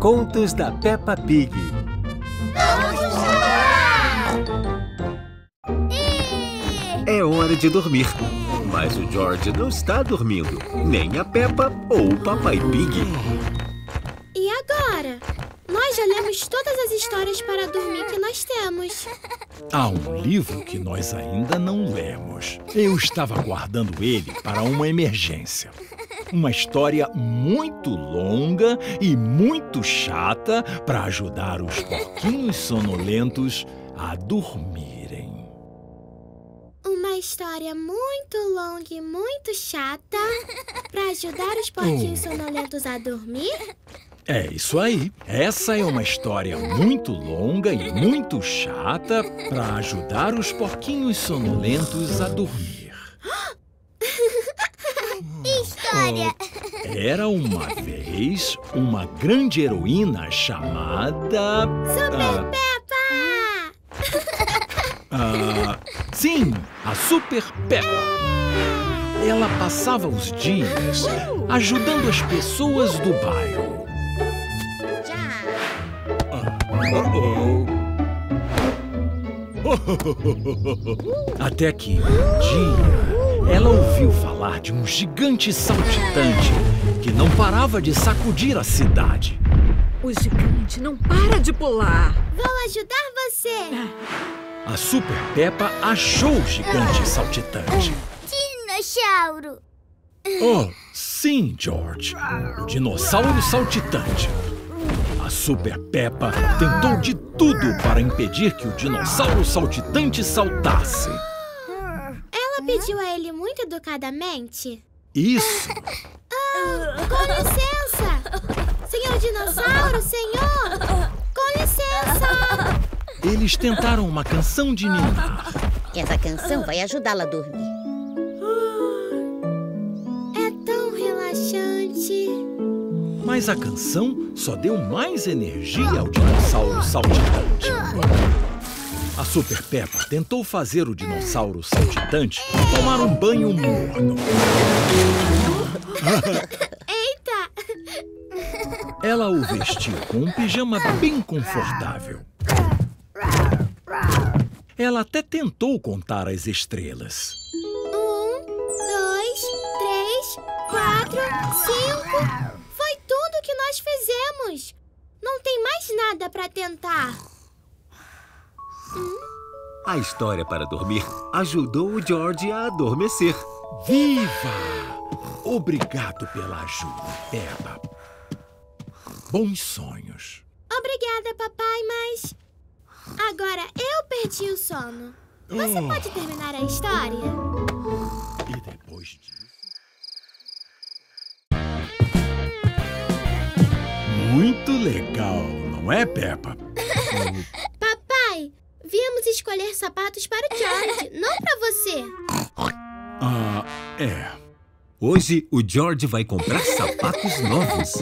Contos da Peppa Pig. Vamos lá! É hora de dormir. Mas o George não está dormindo. Nem a Peppa ou o Papai Pig. E agora? Nós já lemos todas as histórias para dormir que nós temos. Há um livro que nós ainda não lemos. Eu estava guardando ele para uma emergência. Uma história muito longa e muito chata para ajudar os porquinhos sonolentos a dormirem. Uma história muito longa e muito chata para ajudar os porquinhos sonolentos a dormir? É isso aí. Essa é uma história muito longa e muito chata para ajudar os porquinhos sonolentos a dormir. História! Era uma vez uma grande heroína chamada. Super ah, Peppa! ah, sim, a Super Peppa. Ela passava os dias ajudando as pessoas do bairro. Até que um dia ela ouviu falar de um gigante saltitante que não parava de sacudir a cidade. O gigante não para de pular. Vou ajudar você! A Super Peppa achou o gigante saltitante. Dinossauro! Oh, sim, George. O dinossauro saltitante. A Super Peppa tentou de tudo para impedir que o dinossauro saltitante saltasse. Pediu a ele muito educadamente. Isso! Com licença! Senhor dinossauro, senhor! Com licença! Eles tentaram uma canção de ninar. Essa canção vai ajudá-la a dormir. É tão relaxante. Mas a canção só deu mais energia ao dinossauro saltitante. A Super Peppa tentou fazer o dinossauro saltitante tomar um banho morno. Eita! Ela o vestiu com um pijama bem confortável. Ela até tentou contar as estrelas. Um, dois, três, quatro, cinco. Foi tudo que nós fizemos. Não tem mais nada para tentar. A história para dormir ajudou o George a adormecer. Viva! Obrigado pela ajuda, Peppa. Bons sonhos. Obrigada, papai, mas. Agora eu perdi o sono. Você Oh. pode terminar a história? E depois disso. Muito legal, não é, Peppa? Viemos escolher sapatos para o George, não para você. Ah, é. Hoje o George vai comprar sapatos novos.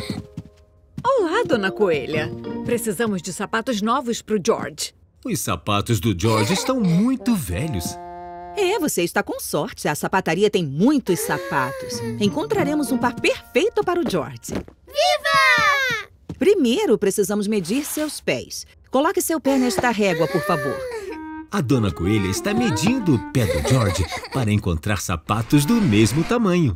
Olá, dona Coelha. Precisamos de sapatos novos pro George. Os sapatos do George estão muito velhos. É, você está com sorte. A sapataria tem muitos sapatos. Encontraremos um par perfeito para o George. Viva! Primeiro, precisamos medir seus pés. Coloque seu pé nesta régua, por favor. A dona Coelha está medindo o pé do George para encontrar sapatos do mesmo tamanho.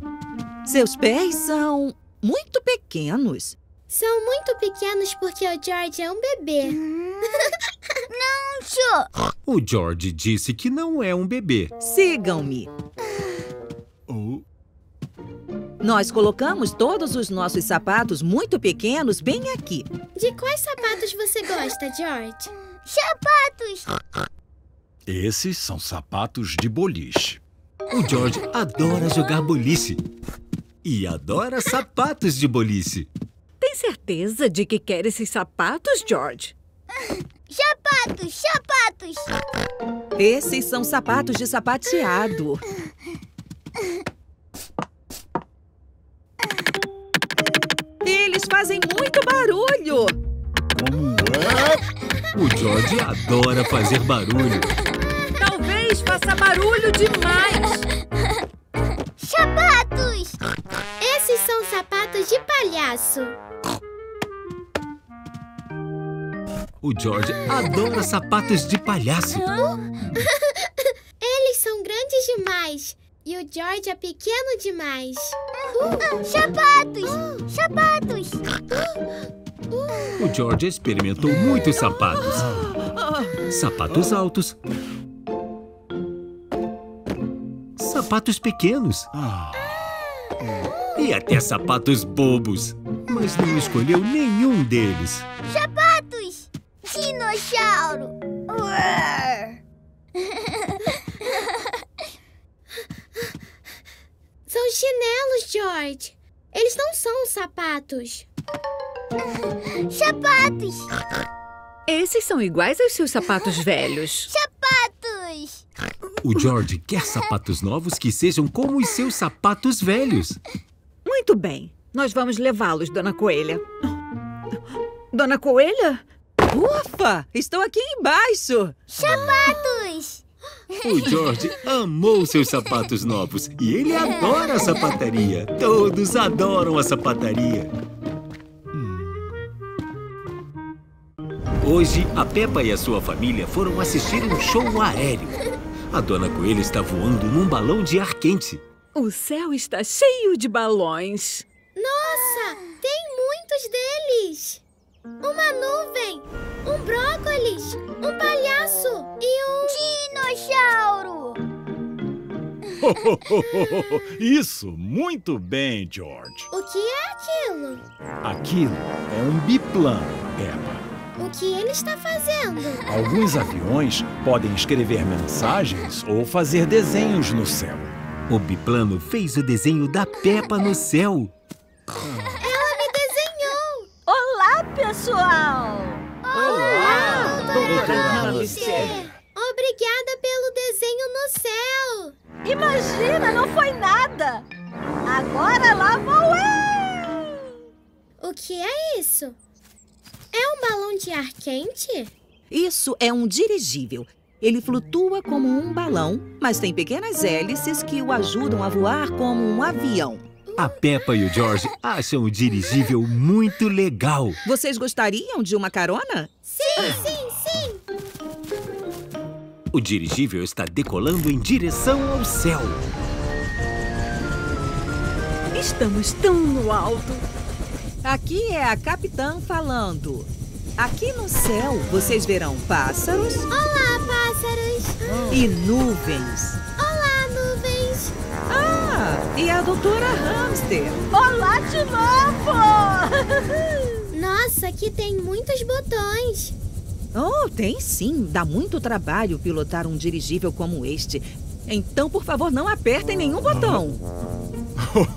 Seus pés são muito pequenos. São muito pequenos porque o George é um bebê. não, Cho! O George disse que não é um bebê. Sigam-me. Nós colocamos todos os nossos sapatos muito pequenos bem aqui. De quais sapatos você gosta, George? Sapatos! esses são sapatos de boliche. O George adora jogar boliche. E adora sapatos de boliche. Tem certeza de que quer esses sapatos, George? Sapatos, sapatos! Esses são sapatos de sapateado. Eles fazem muito barulho. Como é? O George adora fazer barulho. Talvez faça barulho demais. Sapatos! Esses são sapatos de palhaço. O George adora sapatos de palhaço. Eles são grandes demais. E o George é pequeno demais. Uh, sapatos! Sapatos! O George experimentou muitos sapatos. Sapatos altos. Sapatos pequenos. E até sapatos bobos. Mas não escolheu nenhum deles. Sapatos! Dinossauro! São chinelos, George. Eles não são sapatos. Sapatos! Esses são iguais aos seus sapatos velhos. Sapatos! O George quer sapatos novos que sejam como os seus sapatos velhos. Muito bem. Nós vamos levá-los, Dona Coelha. Dona Coelha? Ufa! Estou aqui embaixo! Sapatos! O George amou seus sapatos novos e ele adora a sapataria. Todos adoram a sapataria. Hoje, a Peppa e a sua família foram assistir um show aéreo. A Dona Coelha está voando num balão de ar quente. O céu está cheio de balões. Nossa, tem muitos deles! Uma nuvem, um brócolis, um palhaço e um dinossauro! Isso, muito bem, George. O que é aquilo? Aquilo é um biplano, Peppa. O que ele está fazendo? Alguns aviões podem escrever mensagens ou fazer desenhos no céu. O biplano fez o desenho da Peppa no céu. Ela me desenhou! Olá, pessoal! Olá, doutora Hamster! Obrigada pelo desenho no céu! Imagina, não foi nada! Agora lá vou eu! O que é isso? É um balão de ar quente? Isso é um dirigível. Ele flutua como um balão, mas tem pequenas hélices que o ajudam a voar como um avião. A Peppa e o George acham o dirigível muito legal. Vocês gostariam de uma carona? Sim, sim, sim! O dirigível está decolando em direção ao céu. Estamos tão no alto. Aqui é a capitã falando. Aqui no céu vocês verão pássaros Olá, pássaros! e nuvens. E a doutora Hamster. Olá de novo! Nossa, aqui tem muitos botões. Oh, tem sim. Dá muito trabalho pilotar um dirigível como este. Então, por favor, não apertem nenhum botão.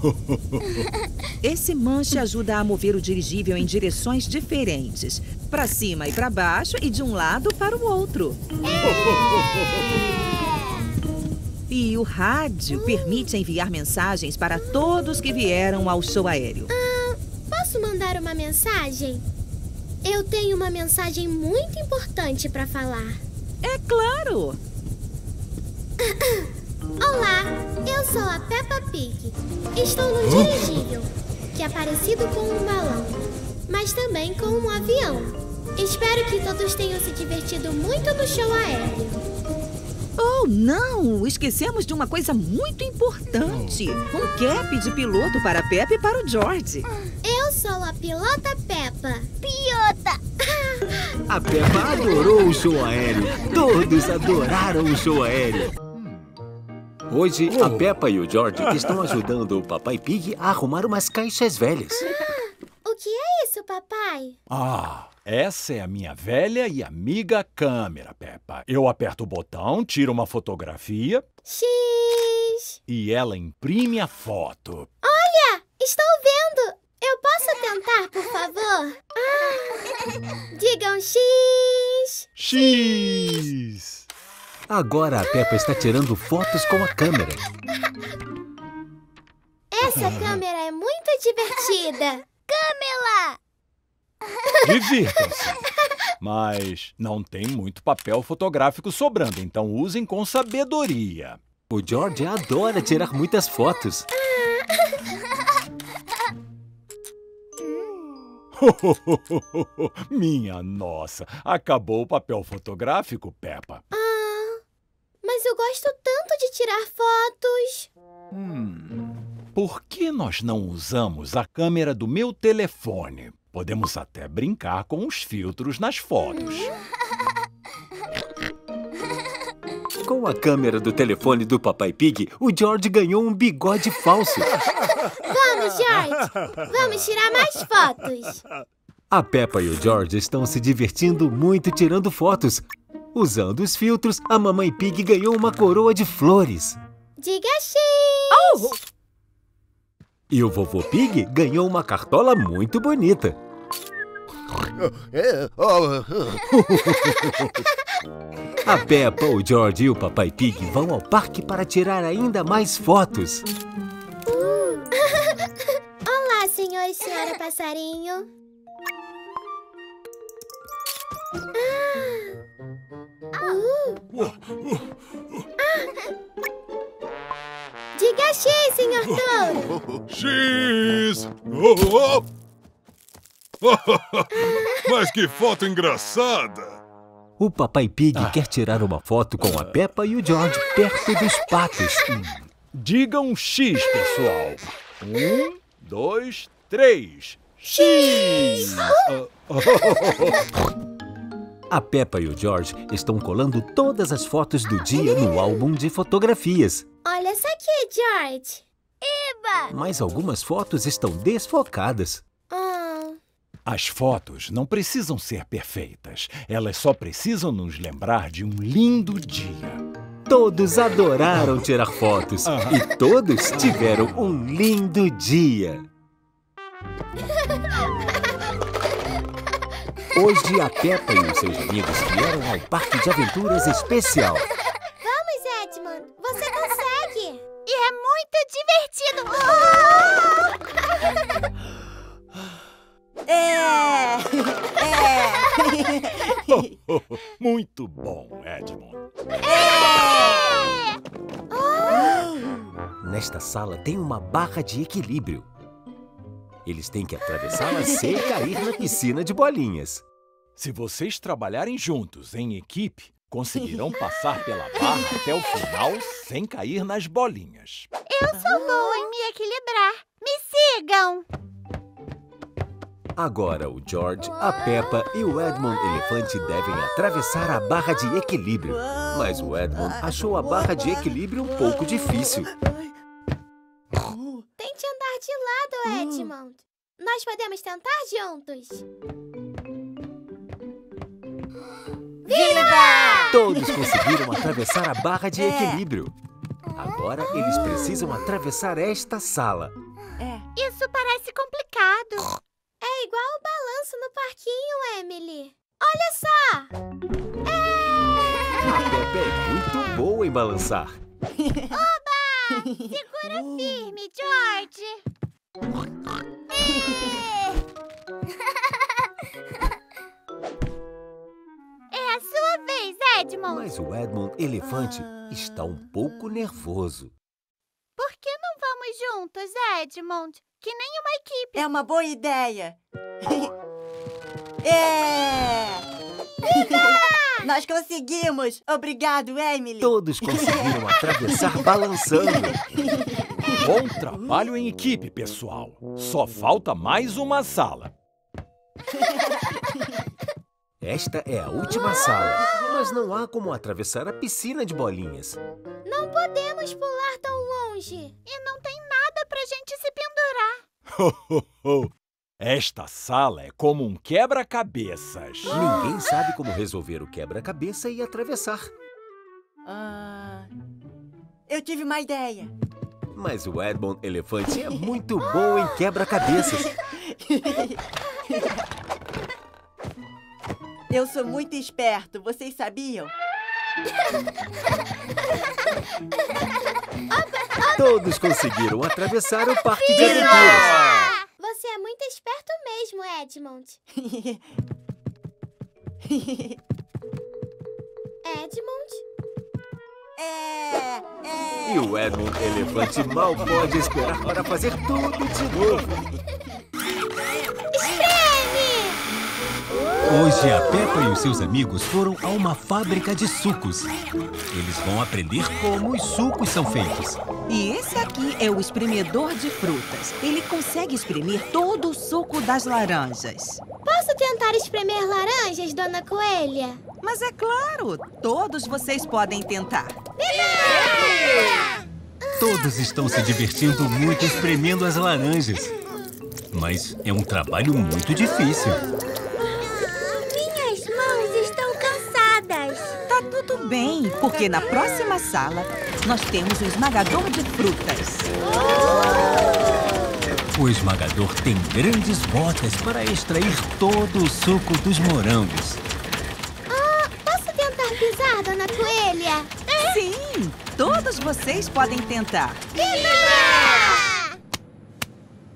Esse manche ajuda a mover o dirigível em direções diferentes. Para cima e para baixo e de um lado para o outro. E o rádio permite enviar mensagens para todos que vieram ao show aéreo. Ah, posso mandar uma mensagem? Eu tenho uma mensagem muito importante para falar. É claro! Olá, eu sou a Peppa Pig. Estou no dirigível, que é parecido com um balão, mas também com um avião. Espero que todos tenham se divertido muito no show aéreo. Oh, não! Esquecemos de uma coisa muito importante. Um cap de piloto para a Peppa e para o George. Eu sou a pilota Peppa. Piota! A Peppa adorou o show aéreo. Todos adoraram o show aéreo. Hoje, a Peppa e o George estão ajudando o Papai Pig a arrumar umas caixas velhas. O que é isso, papai? Ah, essa é a minha velha e amiga câmera, Peppa. Eu aperto o botão, tiro uma fotografia X. e ela imprime a foto. Olha, estou vendo. Eu posso tentar, por favor? Ah, digam X. X! Agora a Peppa está tirando fotos com a câmera. Essa câmera é muito divertida. Câmera! Divirtam-se. Mas não tem muito papel fotográfico sobrando, então usem com sabedoria. O George adora tirar muitas fotos. Minha nossa, acabou o papel fotográfico, Peppa. Ah, mas eu gosto tanto de tirar fotos. Hum, por que nós não usamos a câmera do meu telefone? Podemos até brincar com os filtros nas fotos. Com a câmera do telefone do Papai Pig, o George ganhou um bigode falso. Vamos, George! Vamos tirar mais fotos! A Peppa e o George estão se divertindo muito tirando fotos. Usando os filtros, a Mamãe Pig ganhou uma coroa de flores. Diga X! E o Vovô Pig ganhou uma cartola muito bonita. A Peppa, o George e o Papai Pig vão ao parque para tirar ainda mais fotos. Olá, senhor e senhora passarinho. Ah. Ah. Diga X, senhor touro. X! Oh, oh. Mas que foto engraçada! O Papai Pig ah. quer tirar uma foto com a Peppa e o George perto dos patos. Digam X, pessoal. Um, dois, três. X! A Peppa e o George estão colando todas as fotos do dia no álbum de fotografias. Olha essa aqui, George. Eba! Mas algumas fotos estão desfocadas. As fotos não precisam ser perfeitas. Elas só precisam nos lembrar de um lindo dia. Todos adoraram tirar fotos e todos tiveram um lindo dia. Hoje a Peppa e os seus amigos vieram ao Parque de Aventuras Especial. Vamos, Edmund! Você consegue! E é muito divertido! É! É! muito bom, Edmund. É! Oh! Nesta sala tem uma barra de equilíbrio. Eles têm que atravessá-la sem cair na piscina de bolinhas. Se vocês trabalharem juntos em equipe, conseguirão passar pela barra até o final sem cair nas bolinhas. Eu sou boa em me equilibrar. Me sigam! Agora o George, a Peppa e o Edmund Elefante devem atravessar a barra de equilíbrio. Mas o Edmund achou a barra de equilíbrio um pouco difícil. Tente andar de lado, Edmund. Nós podemos tentar juntos. Viva! Todos conseguiram atravessar a barra de equilíbrio. Agora eles precisam atravessar esta sala. Isso parece complicado. É igual o balanço no parquinho, Emily. Olha só! É! A Peppa é muito boa em balançar. Oba! Segura firme, George! É a sua vez, Edmund! Mas o Edmund Elefante está um pouco nervoso. Por que não vamos juntos, Edmund? Que nem uma equipe. É uma boa ideia. é! Nós conseguimos! Obrigado, Emily! Todos conseguiram atravessar balançando. Bom trabalho em equipe, pessoal. Só falta mais uma sala. Esta é a última sala, mas não há como atravessar a piscina de bolinhas. Não podemos pular tão longe. E não tem nada pra gente se pendurar. Esta sala é como um quebra-cabeças. Ninguém sabe como resolver o quebra-cabeça e atravessar. Ah, eu tive uma ideia. Mas o Edmond Elefante é muito bom em quebra-cabeças. Eu sou muito esperto, vocês sabiam? Todos conseguiram atravessar o parque de aventuras. Você é muito esperto mesmo, Edmond. Edmond? É, é. E o Edmond Elefante mal pode esperar para fazer tudo de novo. Espreme! Hoje a Peppa e os seus amigos foram a uma fábrica de sucos. Eles vão aprender como os sucos são feitos. E esse aqui é o espremedor de frutas. Ele consegue espremer todo o suco das laranjas. Posso tentar espremer laranjas, Dona Coelha? Mas é claro, todos vocês podem tentar. Todos estão se divertindo muito espremendo as laranjas. Mas é um trabalho muito difícil. Tudo bem, porque na próxima sala nós temos um esmagador de frutas. O esmagador tem grandes botas para extrair todo o suco dos morangos. Ah, posso tentar pisar, Dona Coelha? Sim, todos vocês podem tentar.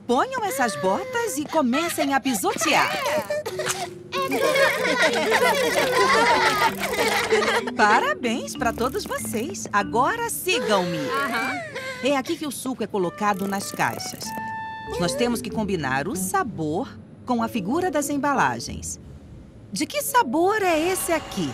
Ponham essas botas e comecem a pisotear. Parabéns para todos vocês. Agora sigam-me. É aqui que o suco é colocado nas caixas. Nós temos que combinar o sabor com a figura das embalagens. De que sabor é esse aqui?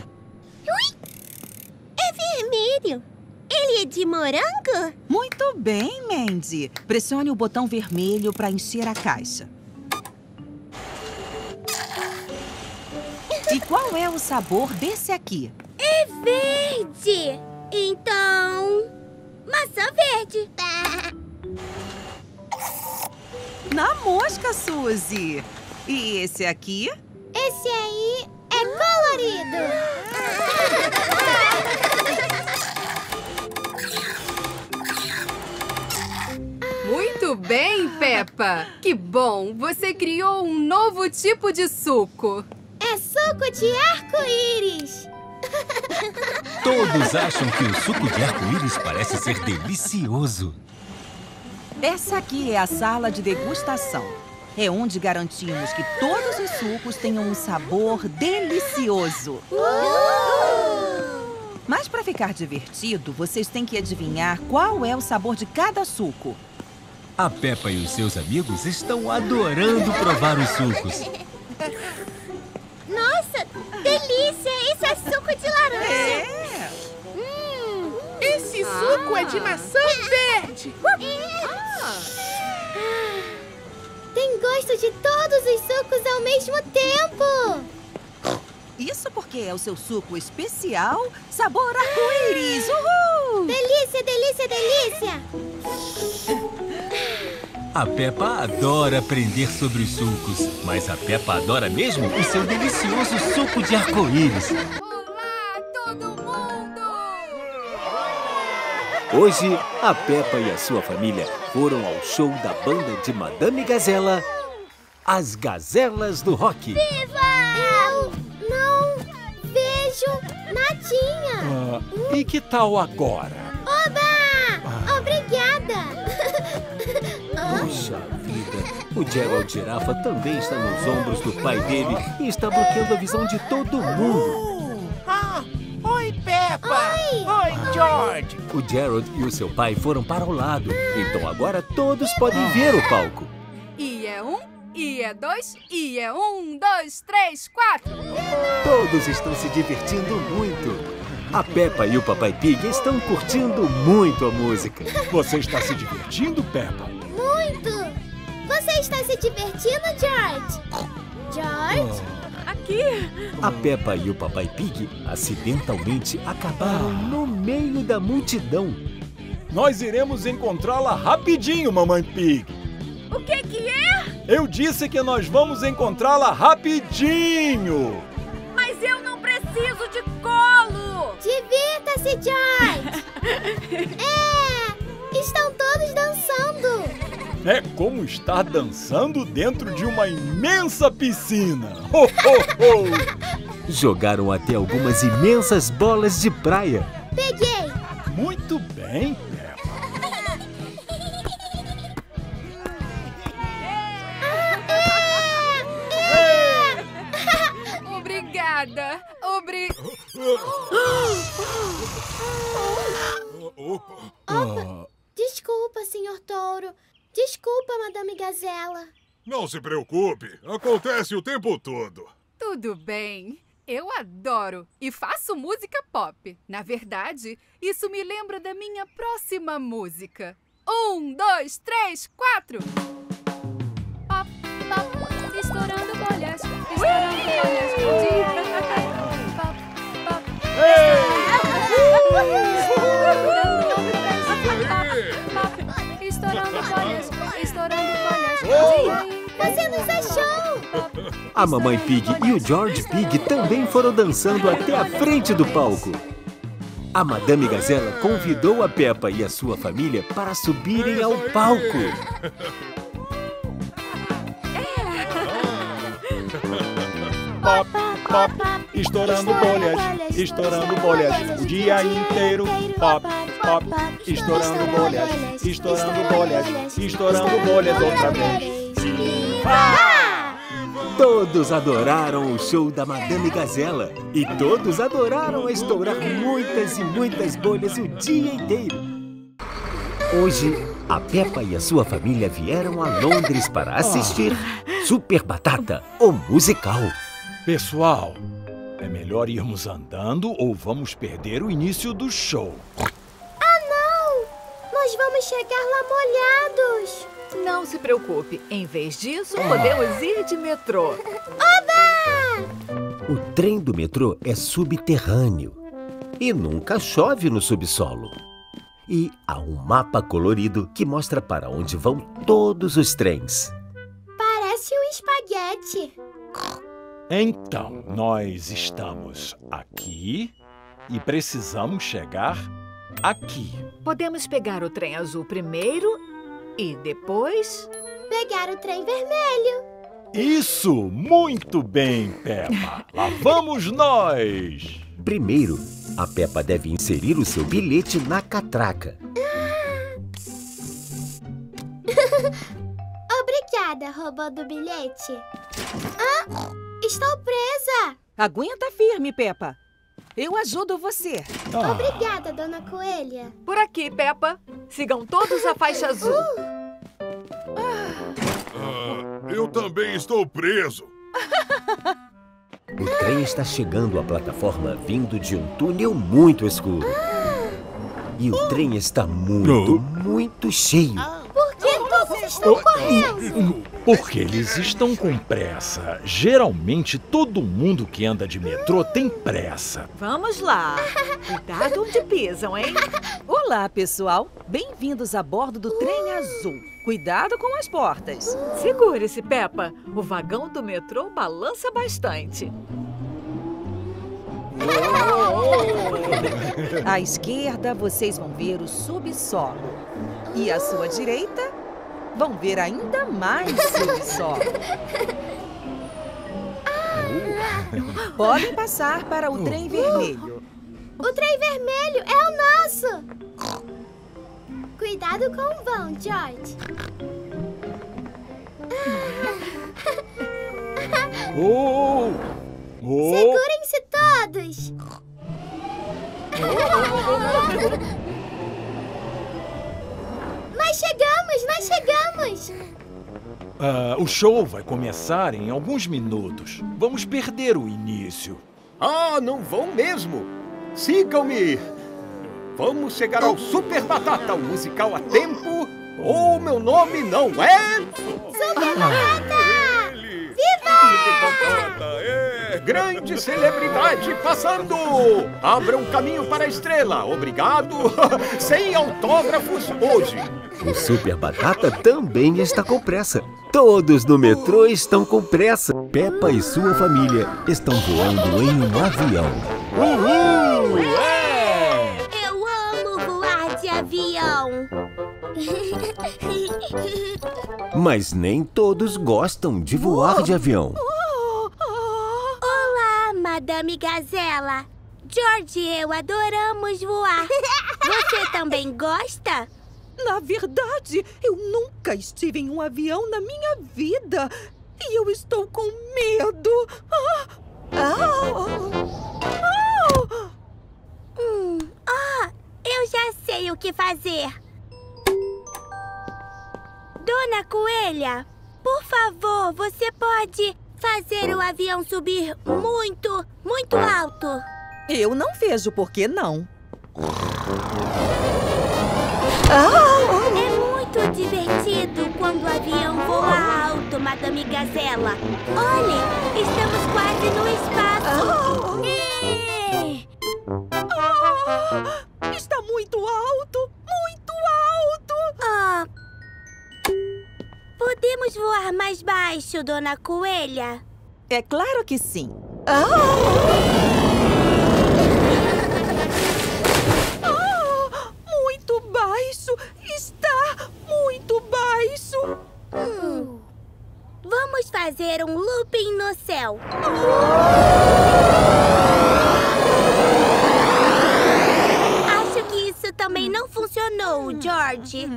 É vermelho. Ele é de morango? Muito bem, Mandy. Pressione o botão vermelho para encher a caixa. E qual é o sabor desse aqui? É verde. Então, maçã verde. Na mosca, Suzy. E esse aqui? Esse aí é colorido. Muito bem, Peppa. Que bom, você criou um novo tipo de suco. É suco de arco-íris. Todos acham que o suco de arco-íris parece ser delicioso. Essa aqui é a sala de degustação. É onde garantimos que todos os sucos tenham um sabor delicioso. Mas para ficar divertido, vocês têm que adivinhar qual é o sabor de cada suco. A Peppa e os seus amigos estão adorando provar os sucos. Nossa, delícia! Isso é suco de laranja. É. Esse suco é de maçã verde. Tem gosto de todos os sucos ao mesmo tempo. Isso porque é o seu suco especial, sabor arco-íris. Uhul! Delícia, delícia, delícia. A Peppa adora aprender sobre os sucos, mas a Peppa adora mesmo o seu delicioso suco de arco-íris. Olá, todo mundo! Hoje, a Peppa e a sua família foram ao show da banda de Madame Gazela, as Gazelas do Rock. Viva! Eu não vejo nadinha. Ah, e que tal agora? O Gerald Girafa também está nos ombros do pai dele e está bloqueando a visão de todo mundo. Ah, oi, Peppa. Oi. Oi, George. O Gerald e o seu pai foram para o lado, então agora todos podem ver o palco. E é um, e é dois, e é um, dois, três, quatro. Todos estão se divertindo muito. A Peppa e o Papai Pig estão curtindo muito a música. Você está se divertindo, Peppa? Muito. Você está se divertindo, George? George? Aqui. A Peppa e o Papai Pig acidentalmente acabaram no meio da multidão. Nós iremos encontrá-la rapidinho, Mamãe Pig. O que que é? Eu disse que nós vamos encontrá-la rapidinho. Mas eu não preciso de colo. Divirta-se, George. é, estão todos dançando. É como estar dançando dentro de uma imensa piscina. Ho, ho, ho. Jogaram até algumas imensas bolas de praia. Peguei. Muito bem, Peppa. Obrigada. Obri... Opa. Desculpa, senhor touro. Desculpa, Madame Gazela. Não se preocupe. Acontece o tempo todo. Tu Tudo bem. Eu adoro e faço música pop. Na verdade, isso me lembra da minha próxima música. Um, dois, três, quatro. Pop, pop, estourando bolhas, estourando bolhas. Pop, pop, pop, Você nos achou! A mamãe Pig e o George Pig também foram dançando até a frente do palco. A Madame Gazela convidou a Peppa e a sua família para subirem ao palco. Pop, pop, estourando bolhas, estourando bolhas o dia inteiro. Pop, pop, estourando bolhas, estourando bolhas, estourando bolhas outra vez. Todos adoraram o show da Madame Gazela e todos adoraram estourar muitas e muitas bolhas o dia inteiro. Hoje, a Peppa e a sua família vieram a Londres para assistir Super Batata, o musical. Pessoal, é melhor irmos andando ou vamos perder o início do show. Ah, não! Nós vamos chegar lá molhados. Não se preocupe. Em vez disso, podemos ir de metrô. Oba! O trem do metrô é subterrâneo e nunca chove no subsolo. E há um mapa colorido que mostra para onde vão todos os trens. Parece um espaguete. Então, nós estamos aqui e precisamos chegar aqui. Podemos pegar o trem azul primeiro e depois. Pegar o trem vermelho. Isso! Muito bem, Peppa! Lá vamos nós! Primeiro, a Peppa deve inserir o seu bilhete na catraca. Obrigada, robô do bilhete. Ah, estou presa. Aguenta firme, Peppa. Eu ajudo você. Ah, Obrigada, dona Coelha. Por aqui, Peppa. Sigam todos a faixa azul. Ah, eu também estou preso. O trem está chegando à plataforma vindo de um túnel muito escuro. E o trem está muito, muito cheio. Por que todos estão correndo? porque eles estão com pressa. Geralmente, todo mundo que anda de metrô tem pressa. Vamos lá. Cuidado onde pisam, hein? Olá, pessoal. Bem-vindos a bordo do trem azul. Cuidado com as portas. Segure-se, Peppa. O vagão do metrô balança bastante. À esquerda, vocês vão ver o subsolo. E à sua direita, vão ver ainda mais subsolo. Podem passar para o trem vermelho. O trem vermelho é o nosso. Cuidado com o vão, George. Oh! Oh! Segurem-se todos. Nós chegamos, nós chegamos. Ah, o show vai começar em alguns minutos. Vamos perder o início. Ah, não vão mesmo. Sigam-me. Vamos chegar ao Super Batata, o musical a tempo. Ou meu nome não é... Super Batata! Viva! É, grande celebridade passando! Abra um caminho para a estrela, obrigado! Sem autógrafos hoje! O Super Batata também está com pressa. Todos no metrô estão com pressa. Peppa e sua família estão voando em um avião. Uhul! É! Eu amo voar de avião. Mas nem todos gostam de voar de avião. Olá, Madame Gazela. George e eu adoramos voar. Você também gosta? Na verdade, eu nunca estive em um avião na minha vida. E eu estou com medo. Ah! Ah! Ah! Hum, ah, eu já sei o que fazer. Dona Coelha, por favor, você pode fazer o avião subir muito, muito alto. Eu não vejo por que não. É muito divertido quando o avião voa alto, Madame Gazela. Olhe, estamos quase no espaço. É. Está muito alto, muito alto. Ah, podemos voar mais baixo, Dona Coelha? É claro que sim. Ah, muito baixo! Está muito baixo! Hum. Vamos fazer um looping no céu. Acho que isso também não funcionou, George.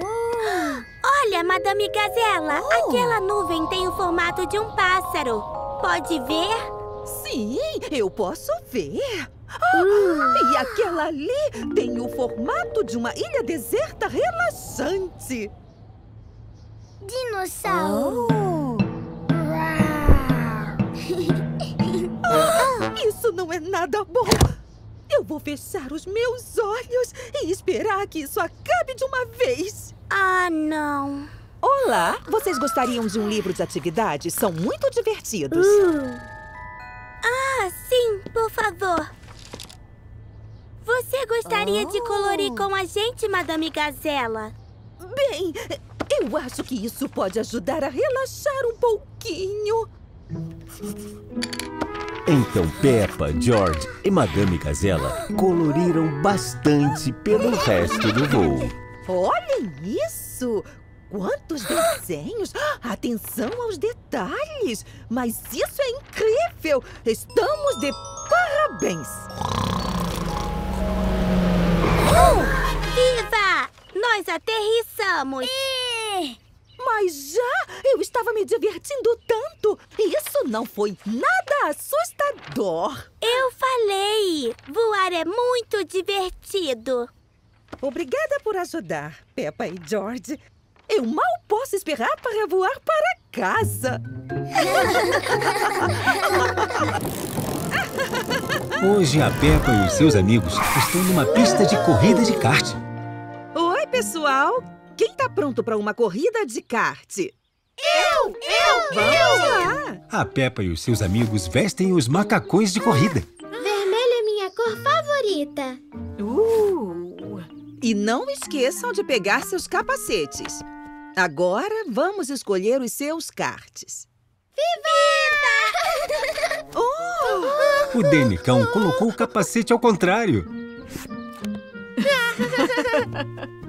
Olha, Madame Gazela, aquela nuvem tem o formato de um pássaro. Pode ver? Sim, eu posso ver. Ah, E aquela ali tem o formato de uma ilha deserta relaxante. Dinossauro. Ah, isso não é nada bom. Eu vou fechar os meus olhos e esperar que isso acabe de uma vez. Ah, não. Olá, vocês gostariam de um livro de atividades? São muito divertidos. Ah, sim, por favor. Você gostaria de colorir com a gente, Madame Gazela? Bem, eu acho que isso pode ajudar a relaxar um pouquinho. Então Peppa, George e Madame Gazela coloriram bastante pelo resto do voo. Olhem isso! Quantos desenhos! Atenção aos detalhes! Mas isso é incrível! Estamos de parabéns! Viva! Nós aterrissamos! Mas já eu estava me divertindo tanto! Isso não foi nada assustador! Eu falei! Voar é muito divertido! Obrigada por ajudar, Peppa e George. Eu mal posso esperar para voar para casa. Hoje a Peppa e os seus amigos estão numa pista de corrida de kart. Oi, pessoal! Quem tá pronto para uma corrida de kart? Eu! Eu! Vamos lá! A Peppa e os seus amigos vestem os macacões de corrida. Vermelho é minha cor favorita. Uh! E não esqueçam de pegar seus capacetes. Agora vamos escolher os seus karts. Viva! Oh! O Denicão colocou o capacete ao contrário.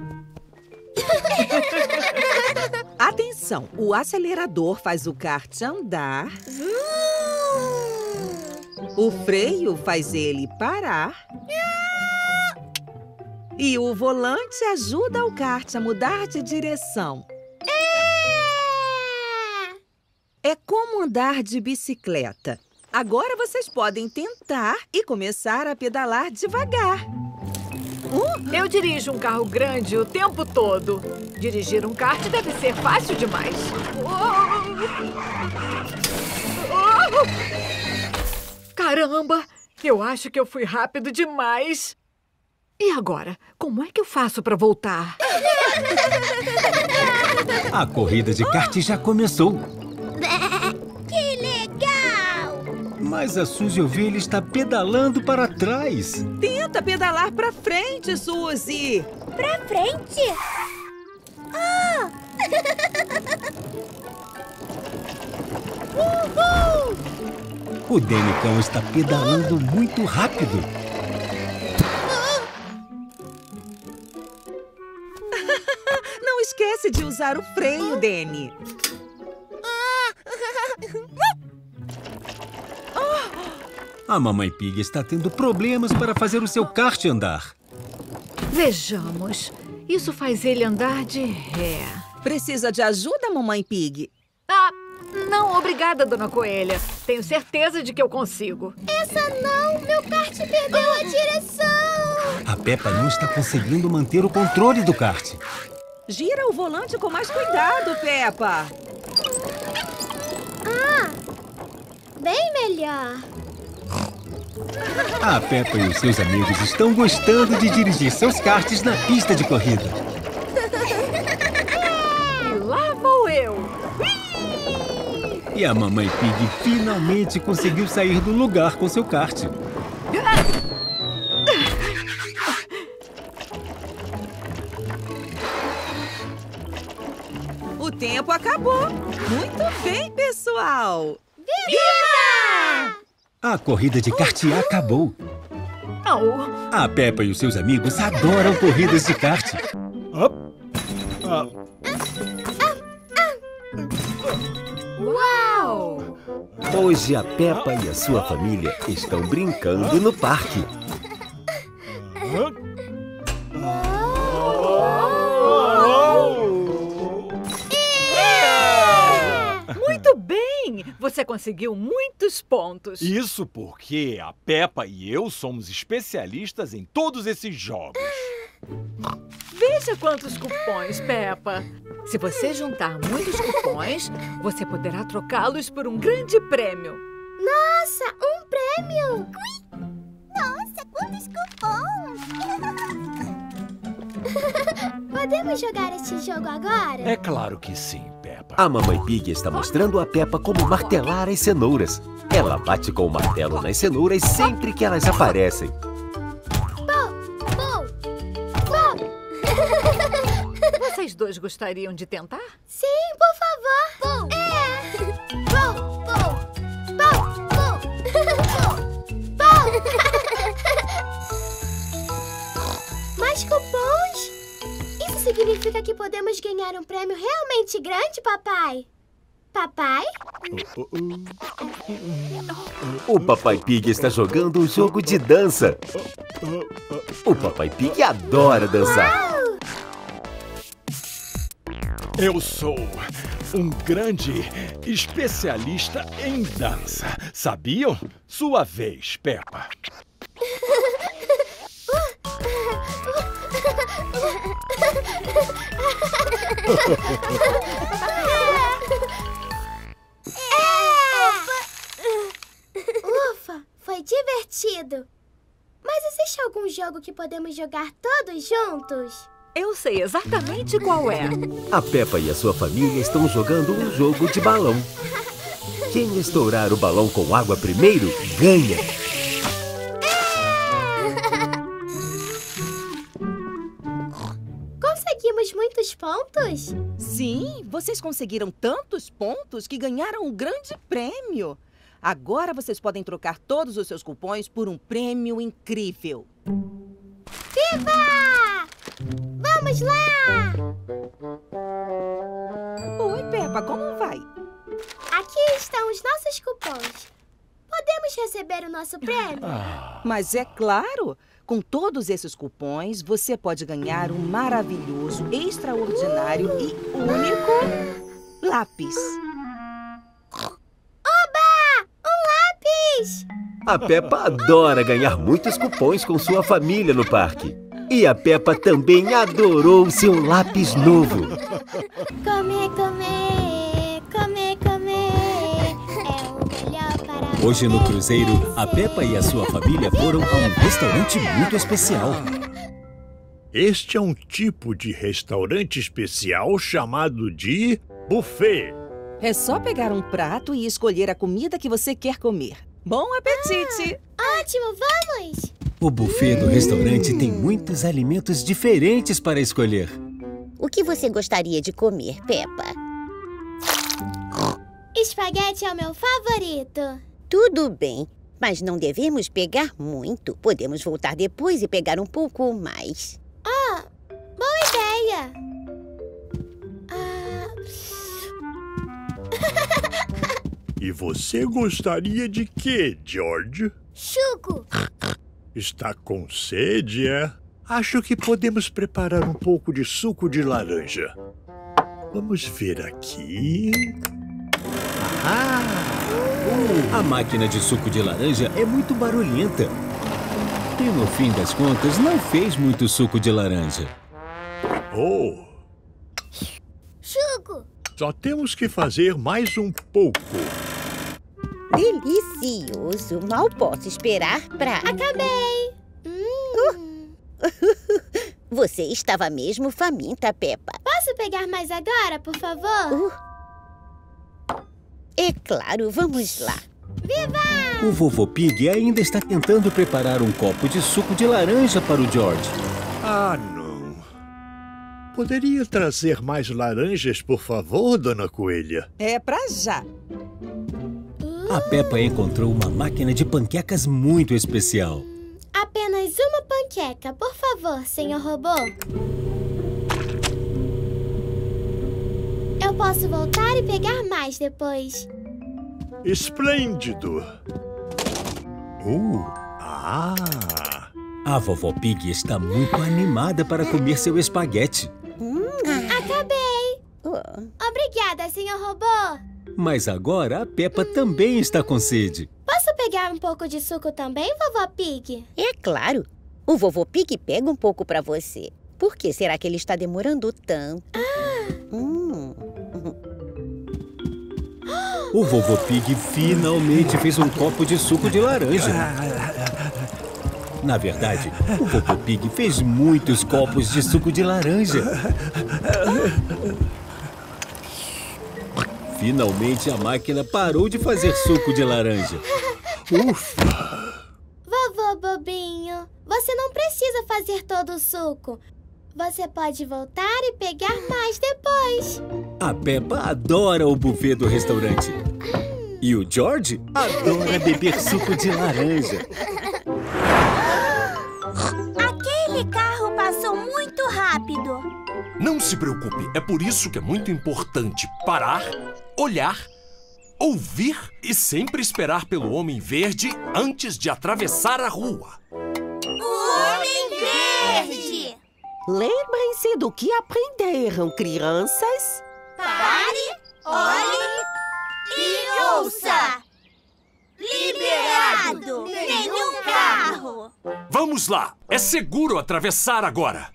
Atenção, o acelerador faz o kart andar. O freio faz ele parar. E o volante ajuda o kart a mudar de direção. É como andar de bicicleta. Agora vocês podem tentar e começar a pedalar devagar. Eu dirijo um carro grande o tempo todo. Dirigir um kart deve ser fácil demais. Caramba! Eu acho que eu fui rápido demais. E agora? Como é que eu faço para voltar? A corrida de kart já começou. Mas a Suzy Ovelha está pedalando para trás. Tenta pedalar pra frente, Suzy. Pra frente! Ah! Uhul! O Denicão está pedalando muito rápido. Não esquece de usar o freio, Danny. A Mamãe Pig está tendo problemas para fazer o seu kart andar. Vejamos. Isso faz ele andar de ré. Precisa de ajuda, Mamãe Pig? Ah, não, obrigada, Dona Coelha. Tenho certeza de que eu consigo. Essa não! Meu kart perdeu a direção! A Peppa não está conseguindo manter o controle do kart. Gira o volante com mais cuidado, Peppa. Ah, bem melhor. A Peppa e os seus amigos estão gostando de dirigir seus karts na pista de corrida. E lá vou eu. E a mamãe Pig finalmente conseguiu sair do lugar com seu kart. O tempo acabou. Muito bem, pessoal. Viva! A corrida de kart acabou. A Peppa e os seus amigos adoram corridas de kart. Uau! Hoje a Peppa e a sua família estão brincando no parque. Muito bem! Você conseguiu muitos pontos. Isso porque a Peppa e eu somos especialistas em todos esses jogos. Veja quantos cupons, Peppa. Se você juntar muitos cupons, você poderá trocá-los por um grande prêmio. Nossa, um prêmio! Nossa, quantos cupons! Podemos jogar este jogo agora? É claro que sim, Peppa. A mamãe Pig está mostrando a Peppa como martelar as cenouras. Ela bate com o martelo nas cenouras sempre que elas aparecem. Vocês dois gostariam de tentar? Sim, por favor. Bom. É. Bom, bom. Bom, bom. Bom. Mais cupons? Isso significa que podemos ganhar um prêmio realmente grande, papai. Papai? O Papai Pig está jogando um jogo de dança. O Papai Pig adora dançar. Eu sou um grande especialista em dança. Sabiam? Sua vez, Peppa. Ufa, foi divertido. Mas existe algum jogo que podemos jogar todos juntos? Eu sei exatamente qual é. A Peppa e a sua família estão jogando um jogo de balão. Quem estourar o balão com água primeiro, ganha. Conseguimos muitos pontos? Sim, vocês conseguiram tantos pontos que ganharam um grande prêmio. Agora vocês podem trocar todos os seus cupons por um prêmio incrível. Viva! Vamos lá! Oi, Peppa, como vai? Aqui estão os nossos cupons. Podemos receber o nosso prêmio? Mas é claro! Com todos esses cupons, você pode ganhar um maravilhoso, extraordinário e único lápis. Oba! Um lápis! A Peppa adora ganhar muitos cupons com sua família no parque. E a Peppa também adorou seu lápis novo. Comer, comer, Hoje no cruzeiro, a Peppa e a sua família foram a um restaurante muito especial. Este é um tipo de restaurante especial chamado de buffet. É só pegar um prato e escolher a comida que você quer comer. Bom apetite! Ótimo, vamos! O buffet do restaurante tem muitos alimentos diferentes para escolher. O que você gostaria de comer, Peppa? Espaguete é o meu favorito. Tudo bem, mas não devemos pegar muito. Podemos voltar depois e pegar um pouco mais. Ah, boa ideia. Ah, E você gostaria de quê, George? Chuco. Está com sede, é? Acho que podemos preparar um pouco de suco de laranja. Vamos ver aqui. Ah! A máquina de suco de laranja é muito barulhenta. E no fim das contas, não fez muito suco de laranja. Oh! Chuco. Só temos que fazer mais um pouco. Delicioso. Mal posso esperar pra... Acabei. Hum. Você estava mesmo faminta, Peppa. Posso pegar mais agora, por favor? É claro, vamos lá. Viva! O vovô Pig ainda está tentando preparar um copo de suco de laranja para o George. Ah, não. Poderia trazer mais laranjas, por favor, dona Coelha? É pra já. A Peppa encontrou uma máquina de panquecas muito especial. Apenas uma panqueca, por favor, senhor robô. Eu posso voltar e pegar mais depois. Esplêndido! Uh, ah! A vovó Pig está muito animada para comer seu espaguete. Acabei. Obrigada, senhor robô. Mas agora a Peppa também está com sede. Posso pegar um pouco de suco também, vovó Pig? É claro. O vovô Pig pega um pouco pra você. Por que será que ele está demorando tanto? Hum. O vovô Pig finalmente fez um copo de suco de laranja. Na verdade, o vovô Pig fez muitos copos de suco de laranja. Finalmente a máquina parou de fazer suco de laranja. Ufa! Vovô Bobinho, você não precisa fazer todo o suco. Você pode voltar e pegar mais depois. A Peppa adora o buffet do restaurante. E o George adora beber suco de laranja. Aquele carro passou muito rápido. Não se preocupe, é por isso que é muito importante parar, olhar, ouvir e sempre esperar pelo Homem Verde antes de atravessar a rua. O Homem Verde! Lembrem-se do que aprenderam, crianças. Pare, olhe e ouça! Liberado! Nenhum carro! Vamos lá, é seguro atravessar agora.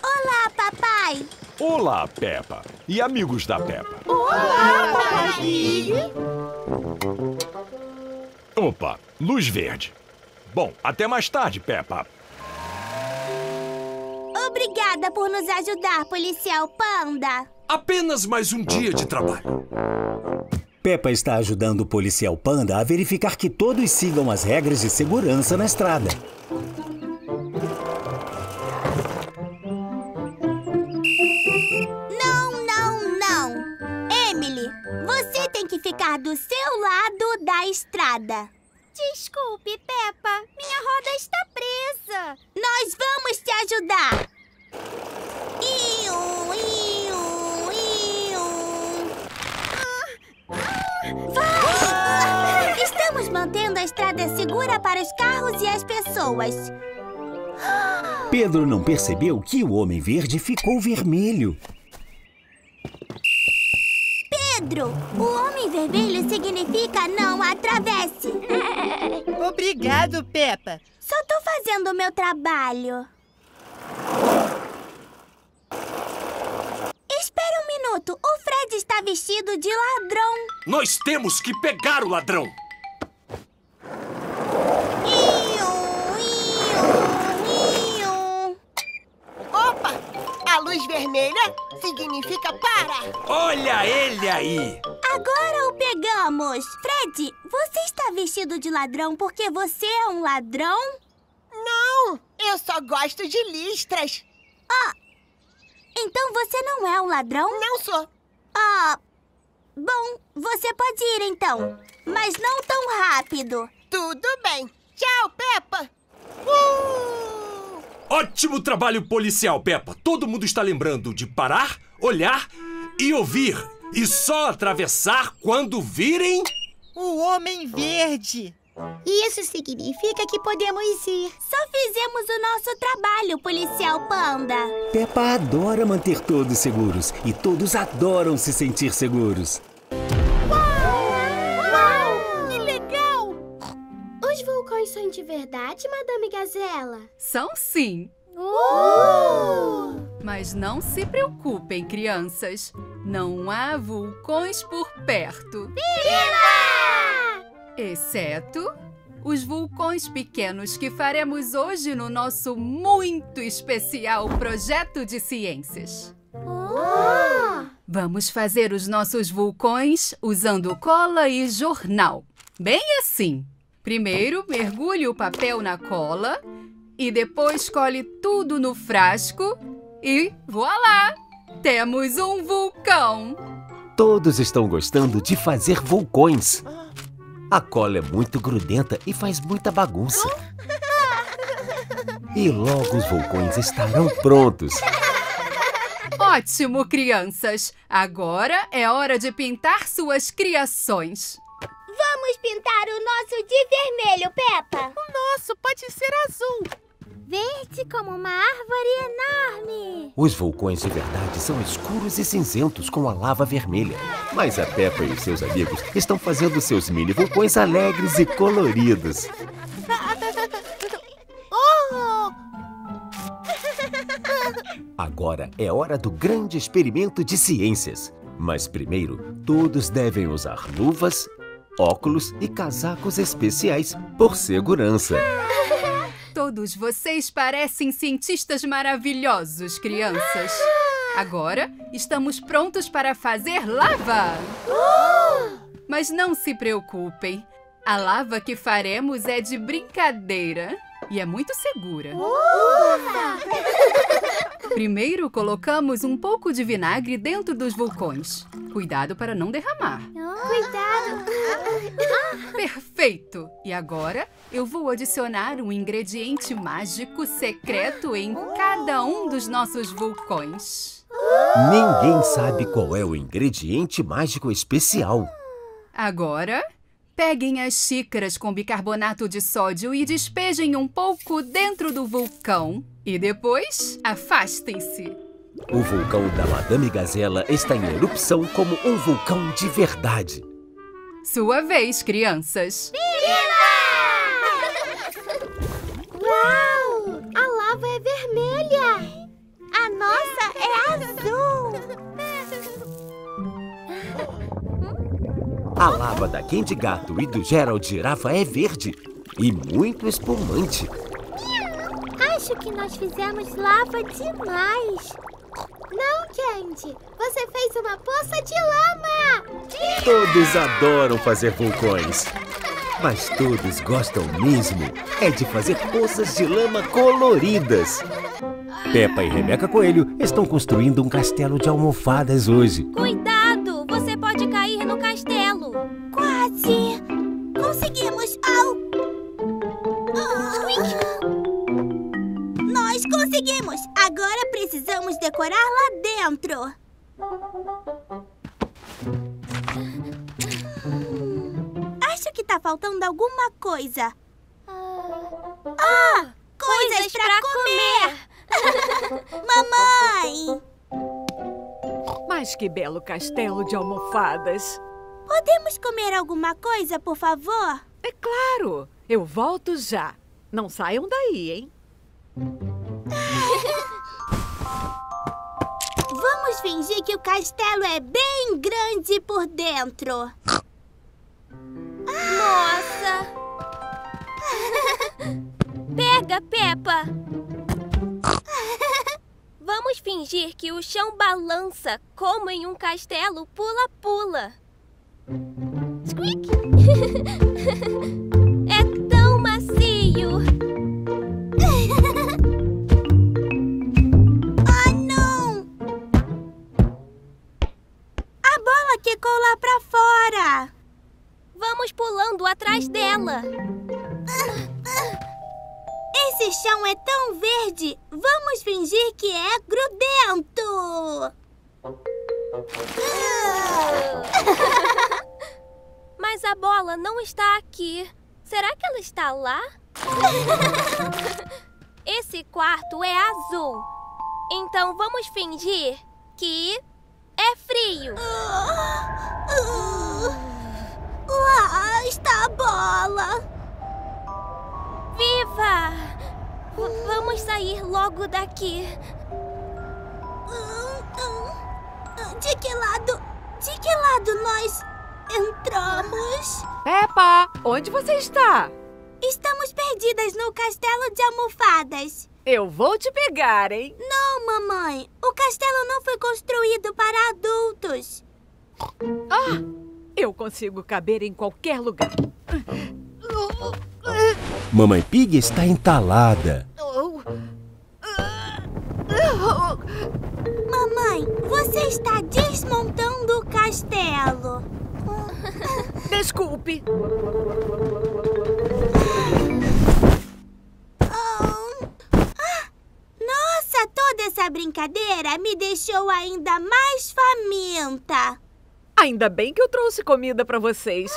Olá, papai! Olá, Peppa. E amigos da Peppa. Olá, papai! Opa, luz verde. Bom, até mais tarde, Peppa. Obrigada por nos ajudar, policial Panda. Apenas mais um dia de trabalho. Peppa está ajudando o policial Panda a verificar que todos sigam as regras de segurança na estrada. Não, não, não. Emily, você tem que ficar do seu lado da estrada. Desculpe, Peppa. Minha roda está presa. Nós vamos te ajudar. Iu, iu, iu. Vai! Estamos mantendo a estrada segura para os carros e as pessoas. Pedro não percebeu que o Homem Verde ficou vermelho. Pedro, o homem vermelho significa não atravesse. Obrigado, Peppa. Só tô fazendo o meu trabalho. Espera um minuto. O Fred está vestido de ladrão. Nós temos que pegar o ladrão. Luz vermelha significa para. Olha ele aí. Agora o pegamos. Fred, você está vestido de ladrão porque você é um ladrão? Não, eu só gosto de listras. Ah, então você não é um ladrão? Não sou. Ah, bom, você pode ir então, mas não tão rápido. Tudo bem. Tchau, Peppa. Uh! Ótimo trabalho policial, Peppa. Todo mundo está lembrando de parar, olhar e ouvir. E só atravessar quando virem... O Homem Verde. Isso significa que podemos ir. Só fizemos o nosso trabalho, policial Panda. Peppa adora manter todos seguros e todos adoram se sentir seguros. Vulcões são de verdade, Madame Gazela? São sim. Uh! Mas não se preocupem, crianças. Não há vulcões por perto. Exceto os vulcões pequenos que faremos hoje no nosso muito especial projeto de ciências. Vamos fazer os nossos vulcões usando cola e jornal. Bem assim. Primeiro, mergulhe o papel na cola e depois colhe tudo no frasco e voilá! Temos um vulcão! Todos estão gostando de fazer vulcões. A cola é muito grudenta e faz muita bagunça. E logo os vulcões estarão prontos. Ótimo, crianças! Agora é hora de pintar suas criações. Vamos pintar o nosso de vermelho, Peppa. O nosso pode ser azul. Verde como uma árvore enorme. Os vulcões de verdade são escuros e cinzentos com a lava vermelha. Mas a Peppa e os seus amigos estão fazendo seus mini vulcões alegres e coloridos. Oh! Agora é hora do grande experimento de ciências. Mas primeiro, todos devem usar luvas, óculos e casacos especiais por segurança. Todos vocês parecem cientistas maravilhosos, crianças. Agora estamos prontos para fazer lava! Mas não se preocupem. A lava que faremos é de brincadeira e é muito segura. Primeiro, colocamos um pouco de vinagre dentro dos vulcões. Cuidado para não derramar. Cuidado. Perfeito! E agora eu vou adicionar um ingrediente mágico secreto em cada um dos nossos vulcões. Ninguém sabe qual é o ingrediente mágico especial. Agora, peguem as xícaras com bicarbonato de sódio e despejem um pouco dentro do vulcão. E depois, afastem-se. O vulcão da Madame Gazela está em erupção como um vulcão de verdade. Sua vez, crianças. Uau! A lava é vermelha. A nossa é azul. A lava da Candy Gato e do Gerald Girafa é verde e muito espumante. Acho que nós fizemos lava demais. Não, Candy. Você fez uma poça de lama. Todos adoram fazer vulcões. Mas todos gostam mesmo é de fazer poças de lama coloridas. Peppa e Rebeca Coelho estão construindo um castelo de almofadas hoje. Cuidado, precisamos decorar lá dentro. Acho que tá faltando alguma coisa. Ah! Coisas, pra, comer! Mamãe! Mas que belo castelo de almofadas. Podemos comer alguma coisa, por favor? É claro, eu volto já. Não saiam daí, hein? Vamos fingir que o castelo é bem grande por dentro. Nossa! Pega, Peppa! Vamos fingir que o chão balança como em um castelo pula-pula. Squeak! A bola quicou lá pra fora! Vamos pulando atrás dela. Esse chão é tão verde! Vamos fingir que é grudento! Mas a bola não está aqui. Será que ela está lá? Esse quarto é azul. Então vamos fingir que é frio. Lá está a bola! Viva! V- vamos sair logo daqui. De que lado? De que lado nós entramos? Peppa, onde você está? Estamos perdidas no castelo de almofadas. Eu vou te pegar, hein? Não, mamãe. O castelo não foi construído para adultos. Ah, eu consigo caber em qualquer lugar. Mamãe Pig está entalada. Mamãe, você está desmontando o castelo. Desculpe. Brincadeira me deixou ainda mais faminta. Ainda bem que eu trouxe comida para vocês.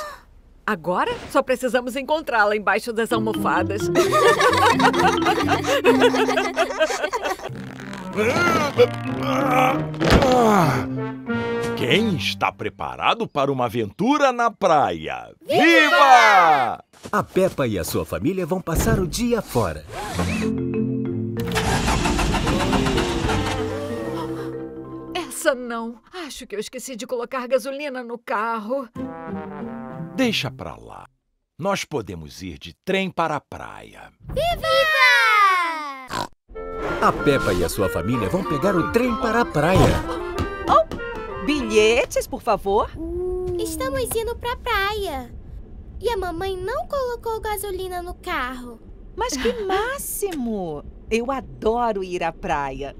Agora só precisamos encontrá-la embaixo das almofadas. Quem está preparado para uma aventura na praia? Viva! A Peppa e a sua família vão passar o dia fora. Essa não. Acho que eu esqueci de colocar gasolina no carro. Deixa pra lá. Nós podemos ir de trem para a praia. Viva! A Peppa e a sua família vão pegar o trem para a praia. Oh, bilhetes, por favor. Estamos indo para a praia. E a mamãe não colocou gasolina no carro. Mas que máximo! Eu adoro ir à praia.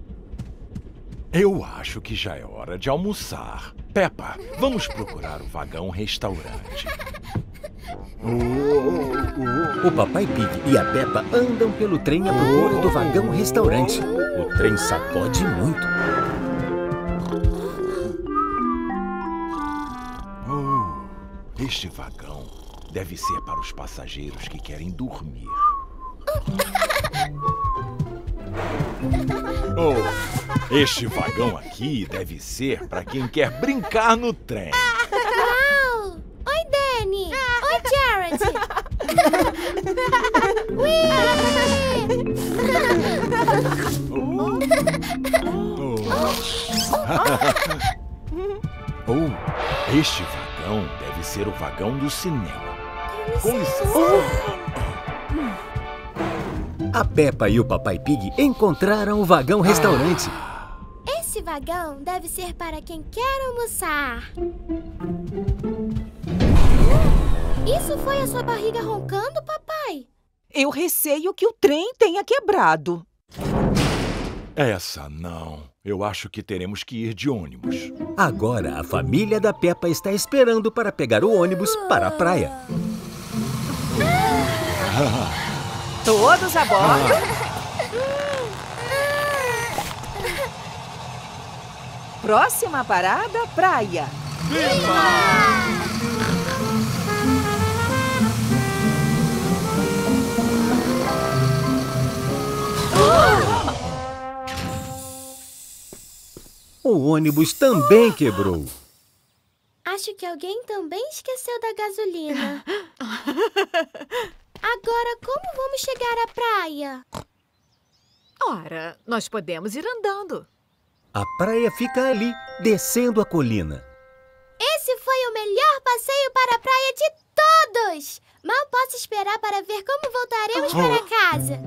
Eu acho que já é hora de almoçar. Peppa, vamos procurar o vagão restaurante. O Papai Pig e a Peppa andam pelo trem à procura do vagão restaurante. O trem sacode muito. Oh, este vagão deve ser para os passageiros que querem dormir. Oh, este vagão aqui deve ser para quem quer brincar no trem. Uau! Oi, Danny! Oi, Jared! oh, este vagão deve ser o vagão do cinema. Com licença. A Peppa e o Papai Pig encontraram o vagão restaurante. Esse vagão deve ser para quem quer almoçar. Isso foi a sua barriga roncando, papai? Eu receio que o trem tenha quebrado. Essa não. Eu acho que teremos que ir de ônibus. Agora a família da Peppa está esperando para pegar o ônibus para a praia. Todos a bordo? Próxima parada, praia. O ônibus também quebrou. Acho que alguém também esqueceu da gasolina. Agora, como vamos chegar à praia? Ora, nós podemos ir andando. A praia fica ali, descendo a colina. Esse foi o melhor passeio para a praia de todos! Mal posso esperar para ver como voltaremos para casa.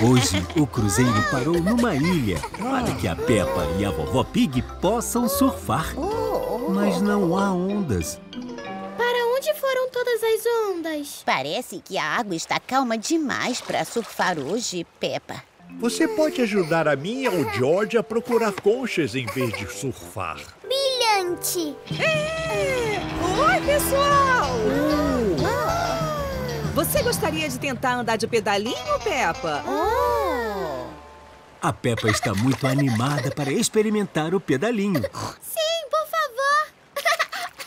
Hoje, o cruzeiro parou numa ilha para que a Peppa e a vovó Pig possam surfar. Mas não há ondas. Onde foram todas as ondas? Parece que a água está calma demais para surfar hoje, Peppa. Você pode ajudar a mim e ao George a procurar conchas em vez de surfar. Brilhante! Oi, pessoal! Você gostaria de tentar andar de pedalinho, Peppa? A Peppa está muito animada para experimentar o pedalinho. Sim!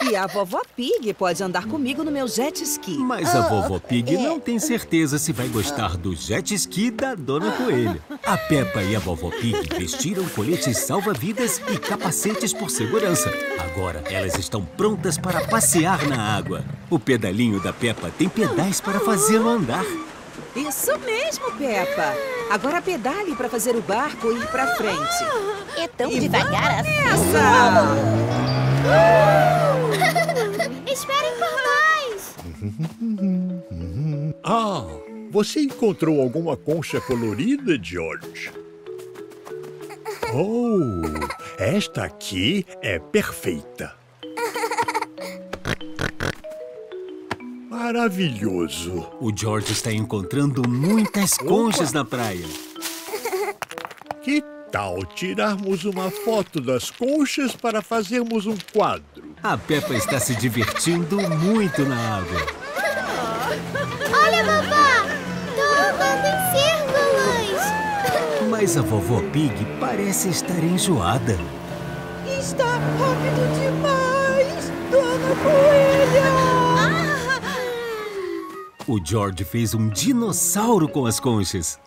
E a vovó Pig pode andar comigo no meu jet ski. Mas a vovó Pig não tem certeza se vai gostar do jet ski da Dona Coelha. A Peppa e a vovó Pig vestiram coletes salva-vidas e capacetes por segurança. Agora elas estão prontas para passear na água. O pedalinho da Peppa tem pedais para fazê-lo andar. Isso mesmo, Peppa. Agora pedale para fazer o barco ir para frente. É tão E devagar assim. Essa! Esperem por nós! Ah, você encontrou alguma concha colorida, George? Oh, esta aqui é perfeita. Maravilhoso. O George está encontrando muitas conchas na praia. Que tal tirarmos uma foto das conchas para fazermos um quadro? A Peppa está se divertindo muito na água. Olha, vovó! Tô andando em círculos! Mas a vovó Pig parece estar enjoada. Está rápido demais, Dona Coelha! O George fez um dinossauro com as conchas.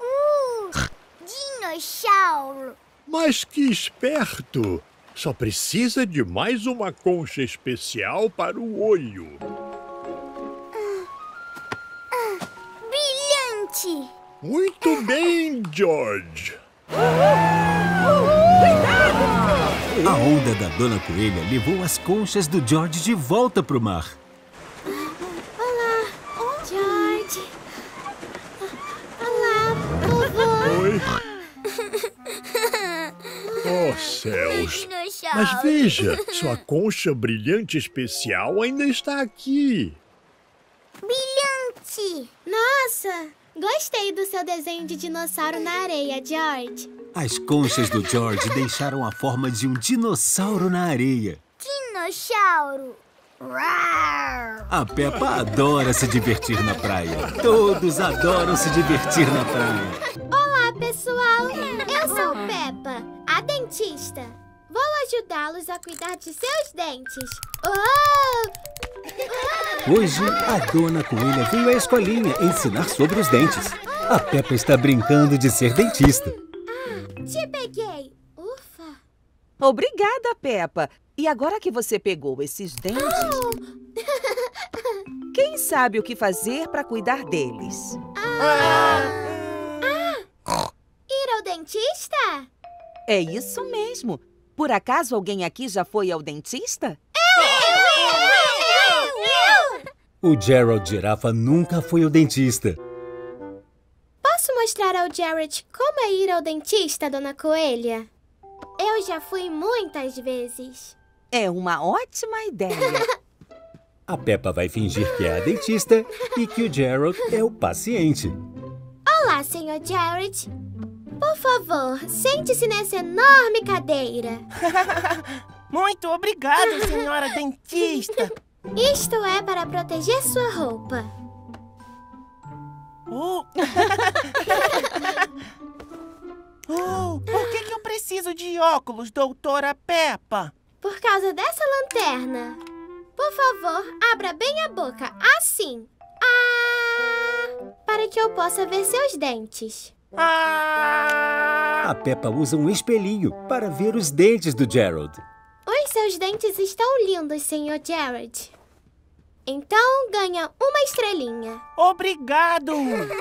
Dinossauro! Mas que esperto! Só precisa de mais uma concha especial para o olho. Brilhante! Muito bem, George. A onda da Dona Coelha levou as conchas do George de volta para o mar. Olá, George! Olá, vovó! Oi. Oh, céus! Mas veja, sua concha brilhante especial ainda está aqui. Brilhante! Nossa! Gostei do seu desenho de dinossauro na areia, George. As conchas do George deixaram a forma de um dinossauro na areia. Dinossauro! A Peppa adora se divertir na praia. Todos adoram se divertir na praia. Olá, pessoal! Eu sou Peppa, a dentista. Vou ajudá-los a cuidar de seus dentes. Oh! Hoje, a Dona Coelha veio à escolinha ensinar sobre os dentes. A Peppa está brincando de ser dentista. Te peguei! Ufa! Obrigada, Peppa. E agora que você pegou esses dentes, quem sabe o que fazer para cuidar deles? Ir ao dentista? É isso mesmo. Por acaso alguém aqui já foi ao dentista? O Gerald Girafa nunca foi ao dentista. Posso mostrar ao Jared como é ir ao dentista, Dona Coelha? Eu já fui muitas vezes. É uma ótima ideia. A Peppa vai fingir que é a dentista e que o Gerald é o paciente. Olá, Sr. Jared. Por favor, sente-se nessa enorme cadeira. Muito obrigado, senhora dentista. Isto é para proteger sua roupa. Oh. oh, por que, que eu preciso de óculos, doutora Peppa? Por causa dessa lanterna. Por favor, abra bem a boca, assim. Para que eu possa ver seus dentes. Ah! A Peppa usa um espelhinho para ver os dentes do Gerald. Os seus dentes estão lindos, Sr. Jared. Então ganha uma estrelinha. Obrigado! Viva!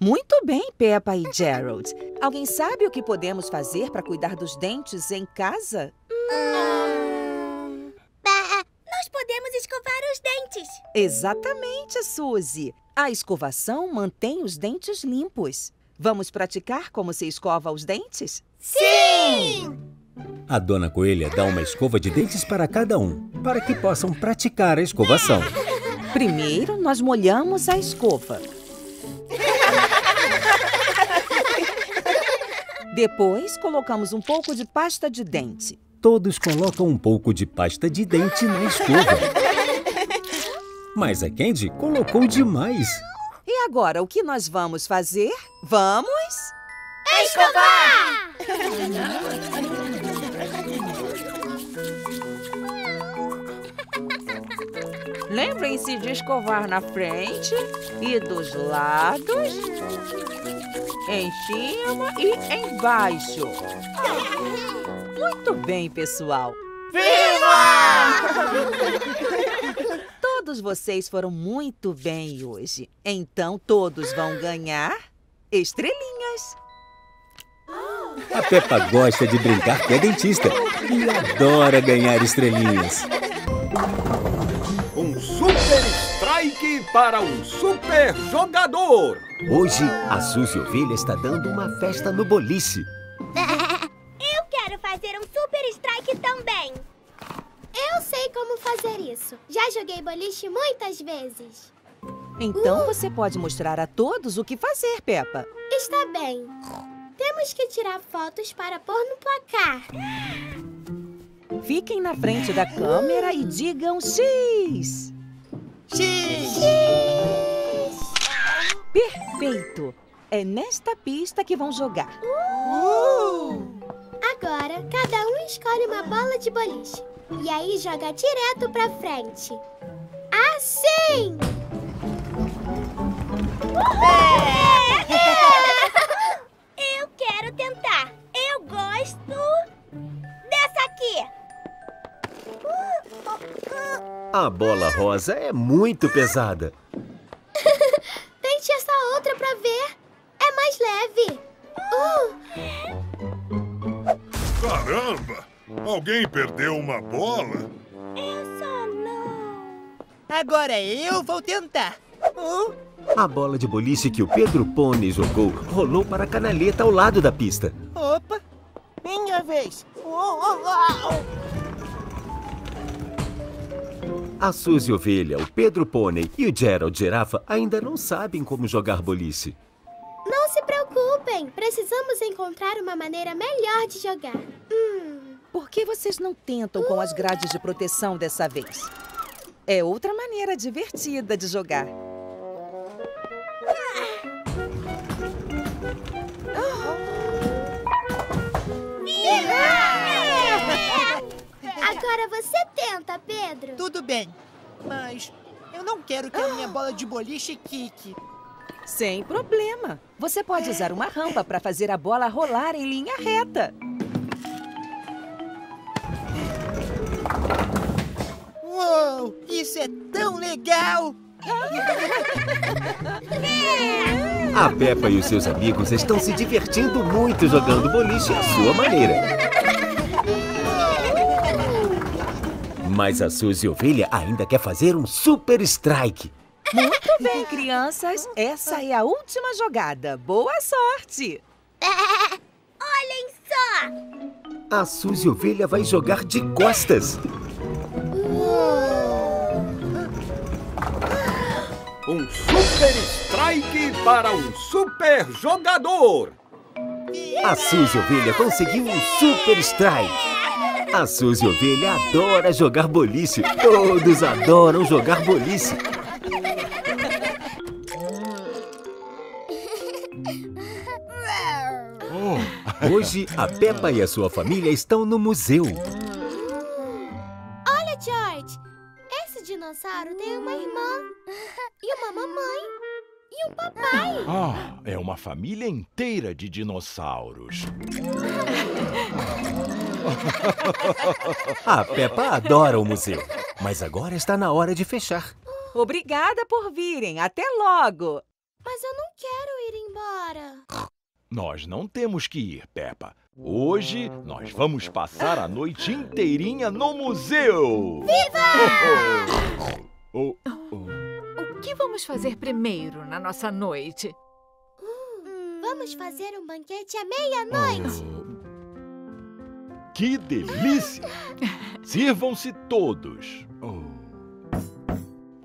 Muito bem, Peppa e Gerald. Alguém sabe o que podemos fazer para cuidar dos dentes em casa? Nós podemos escovar os dentes. Exatamente, Suzy. A escovação mantém os dentes limpos. Vamos praticar como se escova os dentes? Sim! A Dona Coelha dá uma escova de dentes para cada um, para que possam praticar a escovação. Primeiro, nós molhamos a escova. Depois, colocamos um pouco de pasta de dente. Todos colocam um pouco de pasta de dente na escova. Mas a Candy colocou demais. E agora, o que nós vamos fazer? Vamos? Escovar! Lembrem-se de escovar na frente e dos lados, em cima e embaixo. Muito bem, pessoal. Viva! Todos vocês foram muito bem hoje. Então, todos vão ganhar estrelinhas. A Peppa gosta de brincar que é dentista e adora ganhar estrelinhas. Um super strike para um super jogador. Hoje, a Suzy Ovelha está dando uma festa no boliche. Fazer um super strike também. Eu sei como fazer isso. Já joguei boliche muitas vezes. Então você pode mostrar a todos o que fazer, Peppa. Está bem. Temos que tirar fotos para pôr no placar. Fiquem na frente da câmera e digam X. X! Perfeito! É nesta pista que vão jogar. Agora, cada um escolhe uma bola de boliche. E aí joga direto pra frente. Assim! Eu quero tentar. Eu gosto dessa aqui. A bola rosa é muito pesada. Tente essa outra pra ver. É mais leve. Uh, Caramba! Alguém perdeu uma bola? Eu só não. Agora eu vou tentar. Uh, A bola de boliche que o Pedro Pone jogou rolou para a canaleta ao lado da pista. opa, minha vez. Uh, uh, uh. A Suzy Ovelha, o Pedro Pônei e o Gerald Girafa ainda não sabem como jogar boliche. Não se preocupem. Precisamos encontrar uma maneira melhor de jogar. Hum, Por que vocês não tentam com as grades de proteção dessa vez? É outra maneira divertida de jogar. Agora você tenta, Pedro. Tudo bem, mas eu não quero que a minha bola de boliche quique. Sem problema. Você pode usar uma rampa para fazer a bola rolar em linha reta. Uou, isso é tão legal! A Peppa e os seus amigos estão se divertindo muito jogando boliche à sua maneira. Mas a Suzy Ovelha ainda quer fazer um super strike. Muito bem, crianças. Essa é a última jogada. Boa sorte! Olhem só! A Suzy Ovelha vai jogar de costas. Um super strike para um super jogador. A Suzy Ovelha conseguiu um super strike. A Suzy Ovelha adora jogar boliche. Todos adoram jogar boliche. Hoje, a Peppa e a sua família estão no museu. Olha, George. Esse dinossauro tem uma irmã e uma mamãe e um papai. Ah, é uma família inteira de dinossauros. A Peppa adora o museu, mas agora está na hora de fechar. Obrigada por virem. Até logo! Mas eu não quero ir embora. Nós não temos que ir, Peppa. Hoje nós vamos passar a noite inteirinha no museu. Viva! Oh, oh. O que vamos fazer primeiro na nossa noite? Vamos fazer um banquete à meia-noite. Que delícia! Sirvam-se todos. Oh.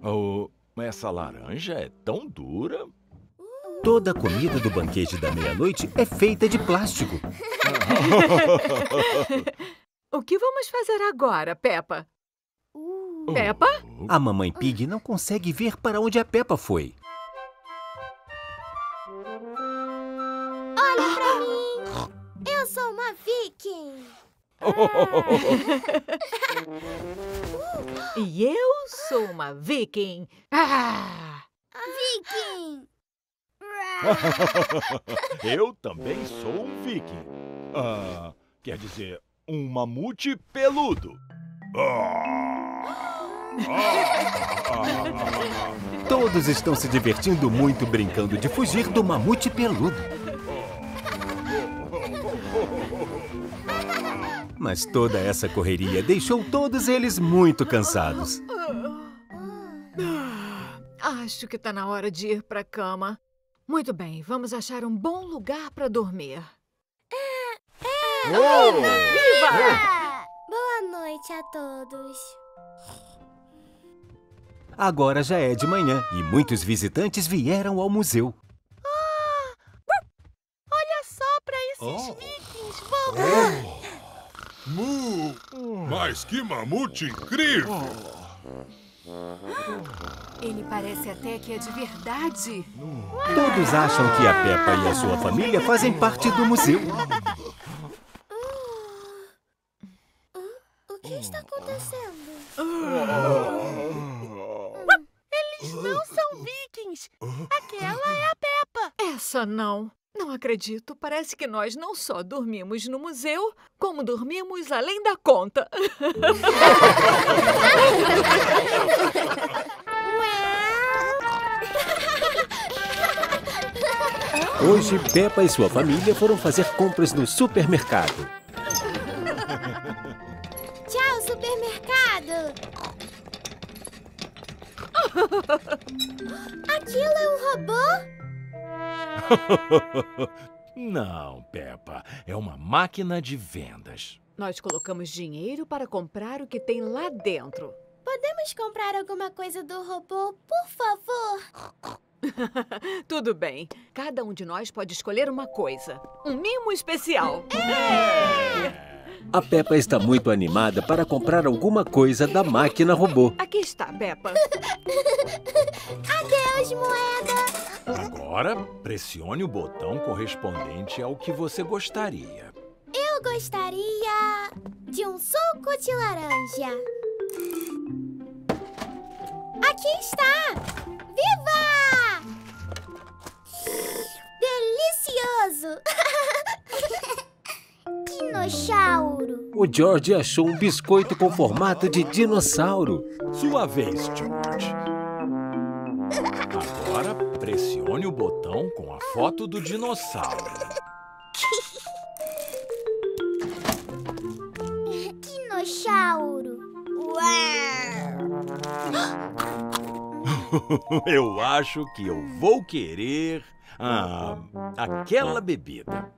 Oh, essa laranja é tão dura. Toda a comida do banquete da meia-noite é feita de plástico. O que vamos fazer agora, Peppa? Peppa? A mamãe Pig não consegue ver para onde a Peppa foi. Olha pra mim. Eu sou uma viking. E eu sou uma viking. Ah! Viking. Eu também sou um viking. Ah, quer dizer, um mamute peludo. Ah. Todos estão se divertindo muito brincando de fugir do mamute peludo. Mas toda essa correria deixou todos eles muito cansados. Acho que tá na hora de ir pra cama. Muito bem, vamos achar um bom lugar pra dormir. Oh, Viva! Boa noite a todos. Agora já é de manhã e muitos visitantes vieram ao museu. Olha só pra esses vikings, vovô. Mu! Mas que mamute incrível! Ele parece até que é de verdade. Todos acham que a Peppa e a sua família fazem parte do museu. O que está acontecendo? Eles não são vikings. Aquela é a Peppa. Essa não. Não acredito. Parece que nós não só dormimos no museu, como dormimos além da conta. Hoje, Peppa e sua família foram fazer compras no supermercado. Tchau, supermercado. Aquilo é um robô? Não, Peppa. É uma máquina de vendas. Nós colocamos dinheiro para comprar o que tem lá dentro. Podemos comprar alguma coisa do robô, por favor? Tudo bem. Cada um de nós pode escolher uma coisa. Um mimo especial. A Peppa está muito animada para comprar alguma coisa da máquina robô. Aqui está, Peppa. Adeus, moeda. Agora, pressione o botão correspondente ao que você gostaria. Eu gostaria de um suco de laranja. Aqui está! Viva! Delicioso! Dinossauro. O George achou um biscoito com formato de dinossauro. Sua vez, George. Agora, pressione o botão com a foto do dinossauro. Dinossauro. eu acho que eu vou querer ah, aquela bebida.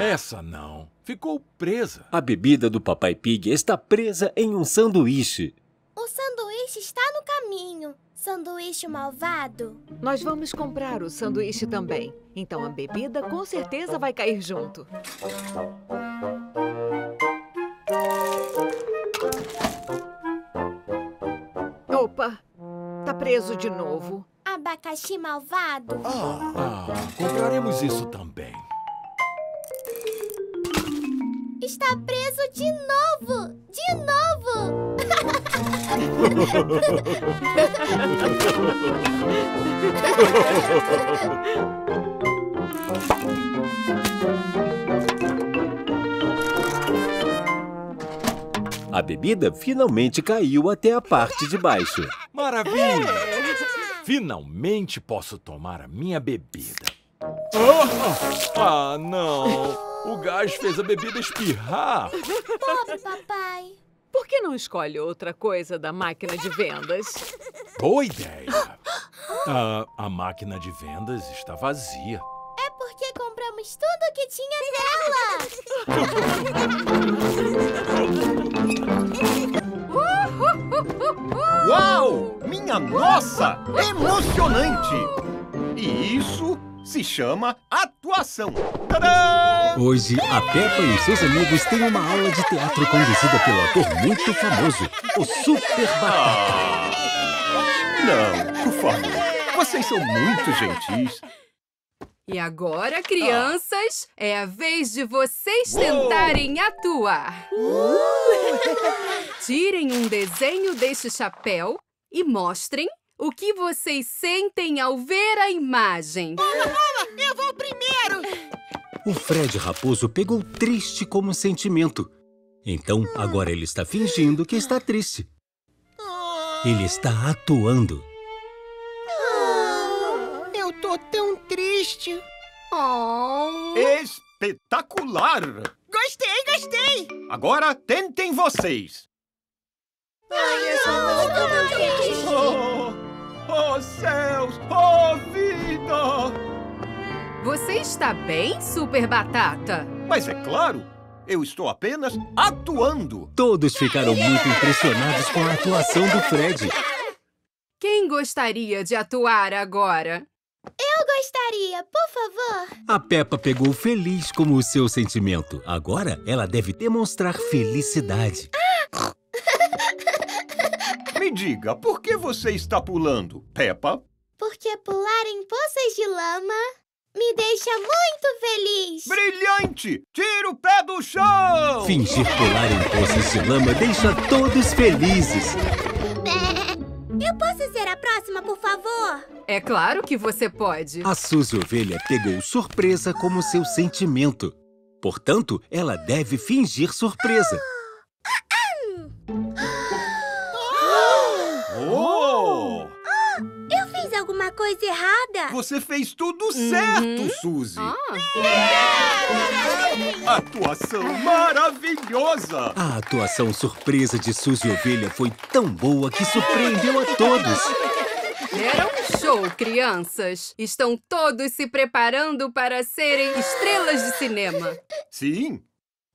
Essa não. Ficou presa. A bebida do Papai Pig está presa em um sanduíche. O sanduíche está no caminho. Sanduíche malvado. Nós vamos comprar o sanduíche também. Então a bebida com certeza vai cair junto. Opa! Tá preso de novo. Abacaxi malvado. Ah, compraremos isso também. Está preso de novo! De novo! A bebida finalmente caiu até a parte de baixo. Maravilha! Finalmente posso tomar a minha bebida. Ah, não! O gás fez a bebida espirrar. Pobre papai. Por que não escolhe outra coisa da máquina de vendas? Boa ideia! Ah, a máquina de vendas está vazia. É porque compramos tudo que tinha nela! Uau! Minha nossa! Emocionante! E isso se chama atuação. Tadã! Hoje, a Peppa e seus amigos têm uma aula de teatro conduzida pelo ator muito famoso, o Super Batata. Não, por favor. Vocês são muito gentis. E agora, crianças, é a vez de vocês tentarem atuar. Tirem um desenho deste chapéu e mostrem o que vocês sentem ao ver a imagem. Eu vou primeiro! O Fred Raposo pegou triste como sentimento. Então, agora ele está fingindo que está triste. Ele está atuando. Espetacular! Gostei, gostei! Agora tentem vocês. Ai, eu sou Oh, oh céus! Oh vida! Você está bem, Super Batata? Mas é claro, eu estou apenas atuando. Todos ficaram muito impressionados com a atuação do Fred. Quem gostaria de atuar agora? Eu gostaria, por favor. A Peppa pegou feliz como o seu sentimento. Agora ela deve demonstrar felicidade. Me diga, por que você está pulando, Peppa? Porque pular em poças de lama me deixa muito feliz. Brilhante! Tira o pé do chão! Fingir pular em poças de lama deixa todos felizes. Eu posso ser a próxima, por favor? É claro que você pode. A Suzy Ovelha pegou surpresa como seu sentimento. Portanto, ela deve fingir surpresa. Coisa errada? Você fez tudo certo, Suzy! Atuação maravilhosa! A atuação surpresa de Suzy Ovelha foi tão boa que surpreendeu a todos. Era um show, crianças. Estão todos se preparando para serem estrelas de cinema. Sim,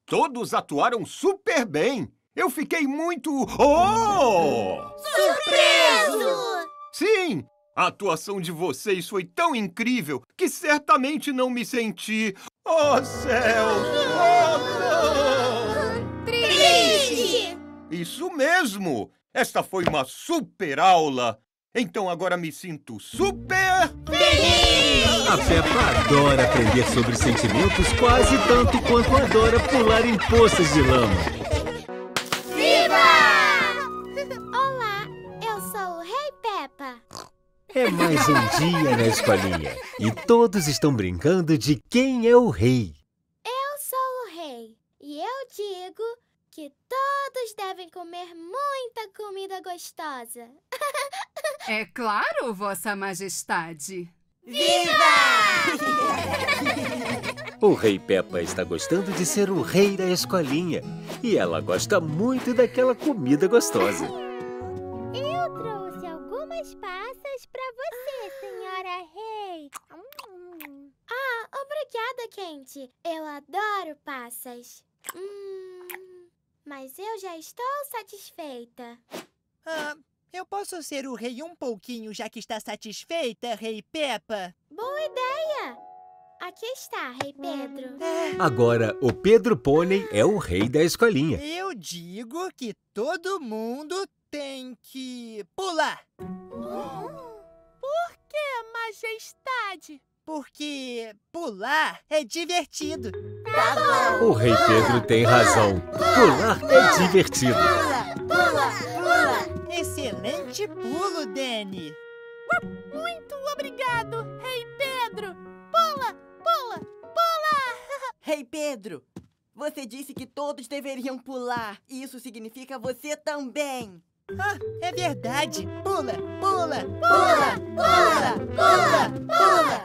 todos atuaram super bem. Eu fiquei muito... Oh! Surpreso! Sim, a atuação de vocês foi tão incrível que certamente não me senti... Oh, céus! Oh, não! Triste! Isso mesmo! Esta foi uma super aula. Então agora me sinto super... Feliz! A Peppa adora aprender sobre sentimentos quase tanto quanto adora pular em poças de lama. Viva! Olá, eu sou o Rei Peppa. É mais um dia na escolinha e todos estão brincando de quem é o rei. Eu sou o rei e eu digo que todos devem comer muita comida gostosa. É claro, Vossa Majestade. O rei Peppa está gostando de ser o rei da escolinha e ela gosta muito daquela comida gostosa. Eu trouxe algumas passas pra você, senhora rei. Hum. Ah, obrigada, Candy. Eu adoro passas. Hum, mas eu já estou satisfeita. Ah, eu posso ser o rei um pouquinho, já que está satisfeita, Rei Peppa? Boa ideia! Aqui está, Rei Pedro. Agora, o Pedro Pônei é o rei da escolinha. Eu digo que todo mundo tem que pular. Por que, majestade? Porque pular é divertido. O rei Pedro tem razão. Pular é divertido. Pula, pula! Excelente pulo, Danny. Muito obrigado, Rei Pedro. Pula, pula, pula! Rei Pedro, você disse que todos deveriam pular. Isso significa você também. Ah, é verdade. Pula, pula, pula, pula, pula, pula.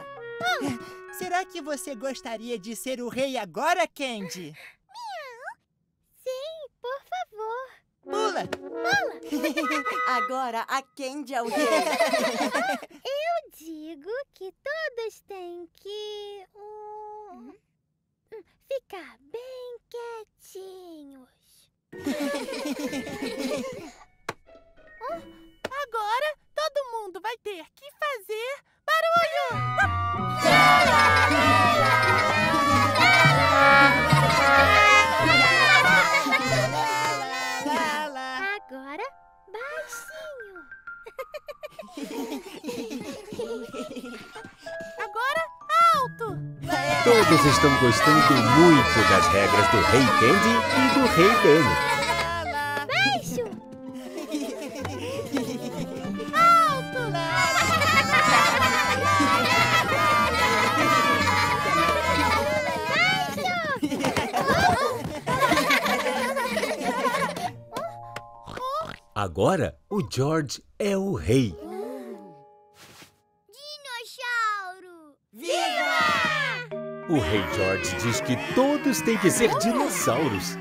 Será que você gostaria de ser o rei agora, Candy? Sim, por favor. Pula! Pula! Agora a Candy é o rei. Eu digo que todos têm que hum, hum, ficar bem quietinhos. Agora todo mundo vai ter que fazer barulho. Agora, baixinho. Agora alto. Todos estão gostando muito das regras do Rei Candy e do Rei Danny. Agora, o George é o rei. Dinossauro! O rei George diz que todos têm que ser dinossauros.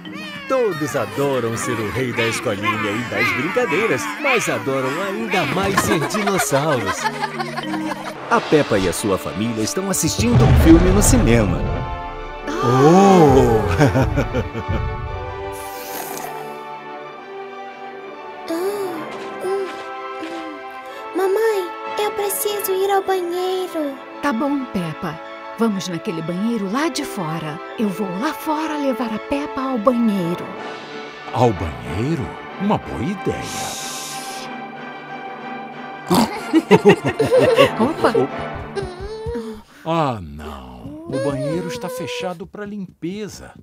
Todos adoram ser o rei da escolinha e das brincadeiras, mas adoram ainda mais ser dinossauros. A Peppa e a sua família estão assistindo um filme no cinema. Oh! banheiro. Tá bom, Peppa. Vamos naquele banheiro lá de fora. Eu vou lá fora levar a Peppa ao banheiro. Ao banheiro? Uma boa ideia. Opa! Ah, não. O banheiro está fechado para limpeza.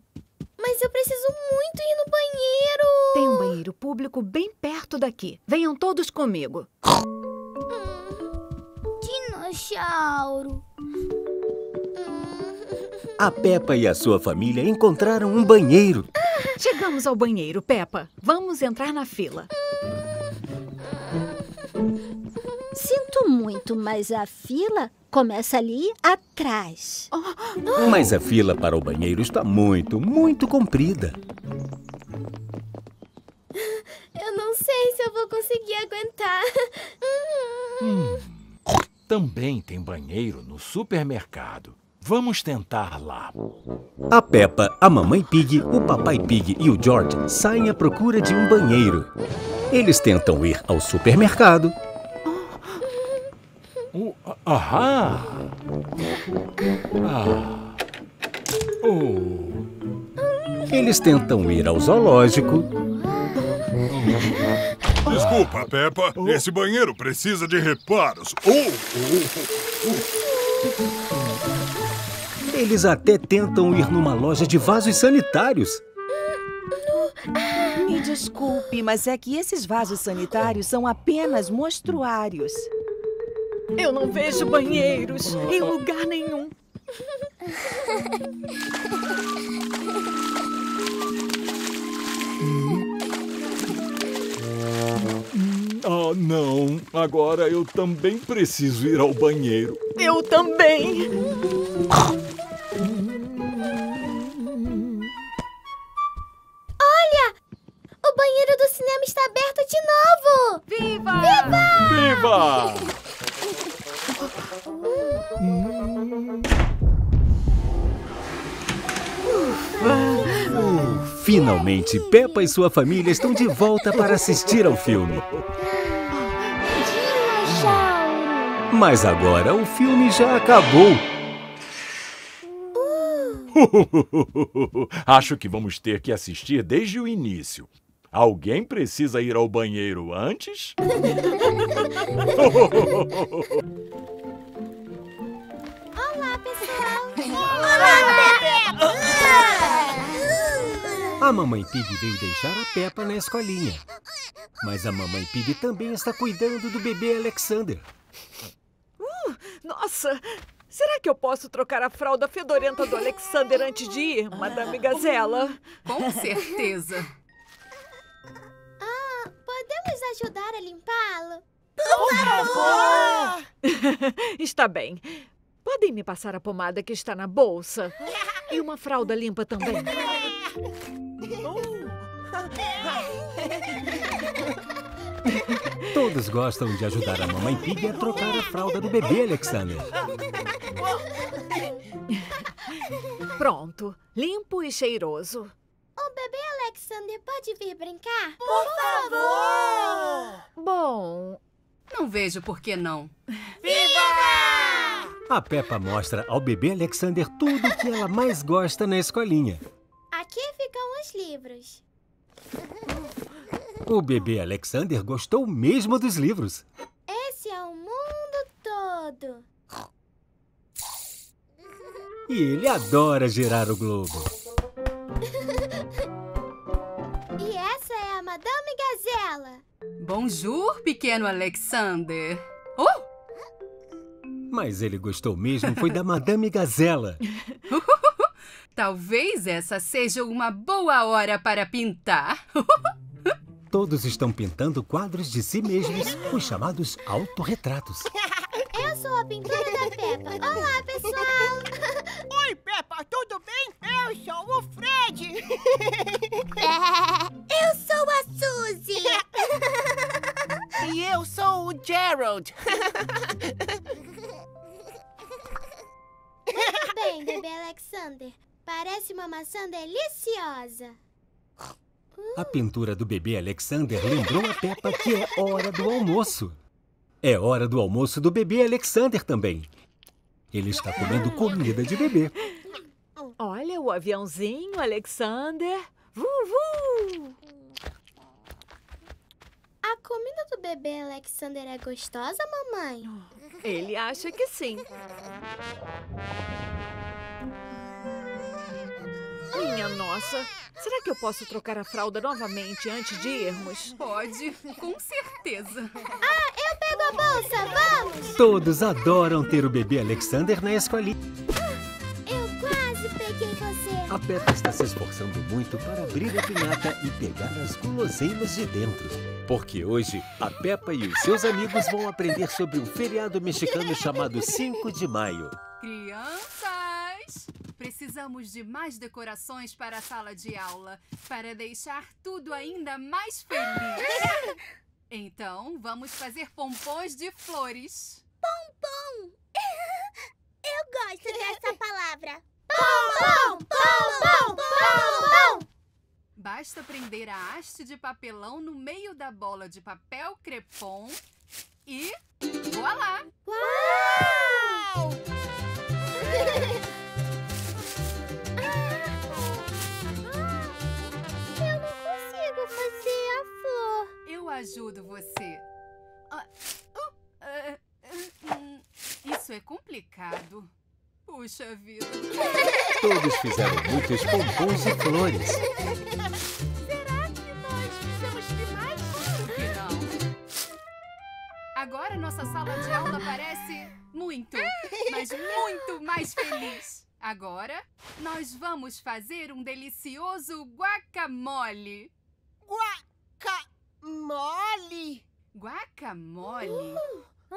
Mas eu preciso muito ir no banheiro. Tem um banheiro público bem perto daqui. Venham todos comigo. Dinossauro! A Peppa e a sua família encontraram um banheiro. Chegamos ao banheiro, Peppa. Vamos entrar na fila. Sinto muito, mas a fila começa ali atrás. Mas a fila para o banheiro está muito, muito comprida. Eu não sei se eu vou conseguir aguentar. Hum. Também tem banheiro no supermercado. Vamos tentar lá. A Peppa, a mamãe Pig, o papai Pig e o George saem à procura de um banheiro. Eles tentam ir ao supermercado. Ahá! Ah. Oh. Eles tentam ir ao zoológico. Desculpa, Peppa. Esse banheiro precisa de reparos. Oh, oh, oh. Eles até tentam ir numa loja de vasos sanitários. Me desculpe, mas é que esses vasos sanitários são apenas mostruários. Eu não vejo banheiros em lugar nenhum. Oh, não. Agora eu também preciso ir ao banheiro. Eu também. Olha! O banheiro do cinema está aberto de novo! Viva! Viva! Viva! Uh, finalmente, Peppa e sua família estão de volta para assistir ao filme. Mas agora o filme já acabou. Acho que vamos ter que assistir desde o início. Alguém precisa ir ao banheiro antes? Olá, pessoal! Olá, Peppa! A mamãe Pig veio deixar a Peppa na escolinha. Mas a mamãe Pig também está cuidando do bebê Alexander. Uh, nossa! Será que eu posso trocar a fralda fedorenta do Alexander antes de ir, Madame Gazela? Com certeza. Ah, podemos ajudar a limpá-lo? Por favor! Está bem. Podem me passar a pomada que está na bolsa? E uma fralda limpa também. Todos gostam de ajudar a mamãe Pig a trocar a fralda do bebê Alexander. Pronto, limpo e cheiroso. O bebê Alexander pode vir brincar? Por favor! Bom, Não vejo por que não. Viva! A Peppa mostra ao bebê Alexander tudo o que ela mais gosta na escolinha. Aqui ficam os livros. O bebê Alexander gostou mesmo dos livros. Esse é o mundo todo. E ele adora girar o globo. E essa é a Madame Gazela. Bonjour, pequeno Alexander. Oh! Mas ele gostou mesmo foi da Madame Gazela. Talvez essa seja uma boa hora para pintar. Todos estão pintando quadros de si mesmos, os chamados autorretratos. Eu sou a pintura da Peppa. Olá, pessoal! Oi, Peppa, tudo bem? Eu sou o Fred. Eu sou a Suzy. e eu sou o Gerald. Muito bem, bebê Alexander. Parece uma maçã deliciosa. A pintura do bebê Alexander lembrou a Peppa que é hora do almoço. É hora do almoço do bebê Alexander também. Ele está comendo comida de bebê. Olha o aviãozinho, Alexander. Vuvu! A comida do bebê Alexander é gostosa, mamãe? Ele acha que sim. Nossa, será que eu posso trocar a fralda novamente antes de irmos? Pode, com certeza. Ah, eu pego a bolsa, vamos! Todos adoram ter o bebê Alexander na escolinha. Eu quase peguei você. A Peppa está se esforçando muito para abrir a pinhata e pegar as guloseimas de dentro. Porque hoje a Peppa e os seus amigos vão aprender sobre um feriado mexicano chamado 5 de Maio. Crianças, precisamos de mais decorações para a sala de aula para deixar tudo ainda mais feliz. Então, vamos fazer pompons de flores. Pompom. Eu gosto dessa palavra. Pom, pom, pom, pom, pom, pom. Basta prender a haste de papelão no meio da bola de papel crepom e voilá! Uau! fazer a flor. Eu ajudo você. Ah, ah, ah, hum, isso é complicado. Puxa vida. Todos fizeram muitos pompons de flores. Será que nós fizemos demais? Claro que não. Agora nossa sala de aula parece muito, mas muito mais feliz. Agora, nós vamos fazer um delicioso guacamole. Guacamole? Guacamole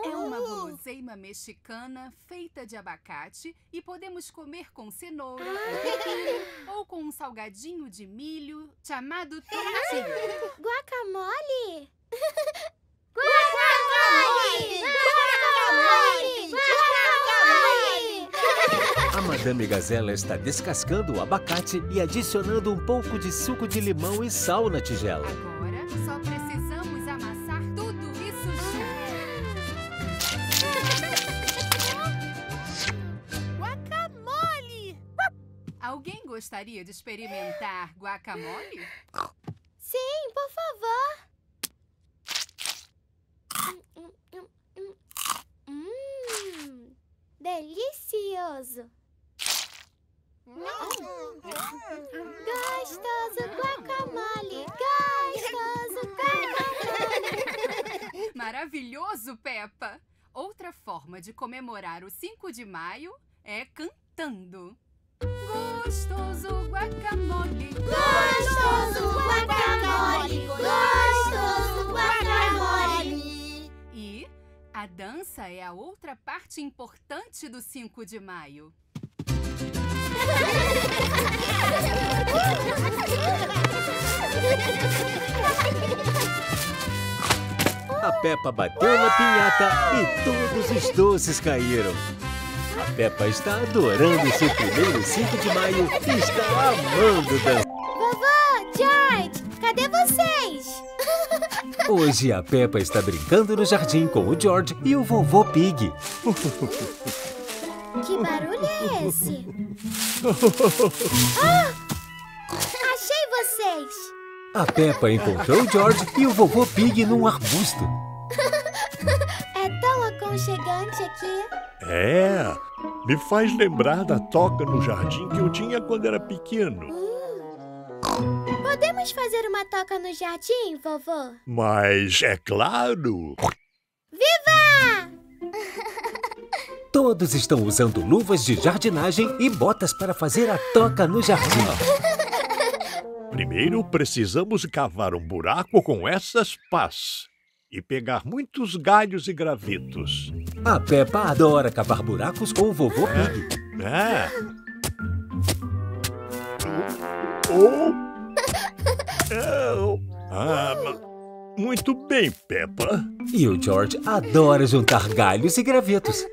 é uma guloseima mexicana feita de abacate e podemos comer com cenoura, pepino ou com um salgadinho de milho chamado tortilha. Guacamole? Guacamole! Guacamole! Guacamole! A Madame Gazela está descascando o abacate e adicionando um pouco de suco de limão e sal na tigela. Agora só precisamos amassar tudo isso junto. Guacamole! Alguém gostaria de experimentar guacamole? Sim, por favor. Hum, delicioso. Gostoso guacamole, gostoso guacamole. Maravilhoso, Peppa! Outra forma de comemorar o 5 de maio é cantando. Gostoso guacamole. Gostoso guacamole, gostoso guacamole. A dança é a outra parte importante do 5 de maio. A Peppa bateu na pinhata e todos os doces caíram. A Peppa está adorando seu primeiro 5 de maio e está amando dançar. Vovô, George, cadê vocês? Hoje a Peppa está brincando no jardim com o George e o vovô Pig. Que barulho é esse? Ah! Achei vocês! A Peppa encontrou o George e o vovô Pig num arbusto. É tão aconchegante aqui. É, me faz lembrar da toca no jardim que eu tinha quando era pequeno. Podemos fazer uma toca no jardim, vovô? Mas é claro. Viva! Todos estão usando luvas de jardinagem e botas para fazer a toca no jardim. Primeiro, precisamos cavar um buraco com essas pás e pegar muitos galhos e gravetos. A Peppa adora cavar buracos com o vovô Pig. É. Oh. Oh. Ah, muito bem, Peppa. E o George adora juntar galhos e gravetos.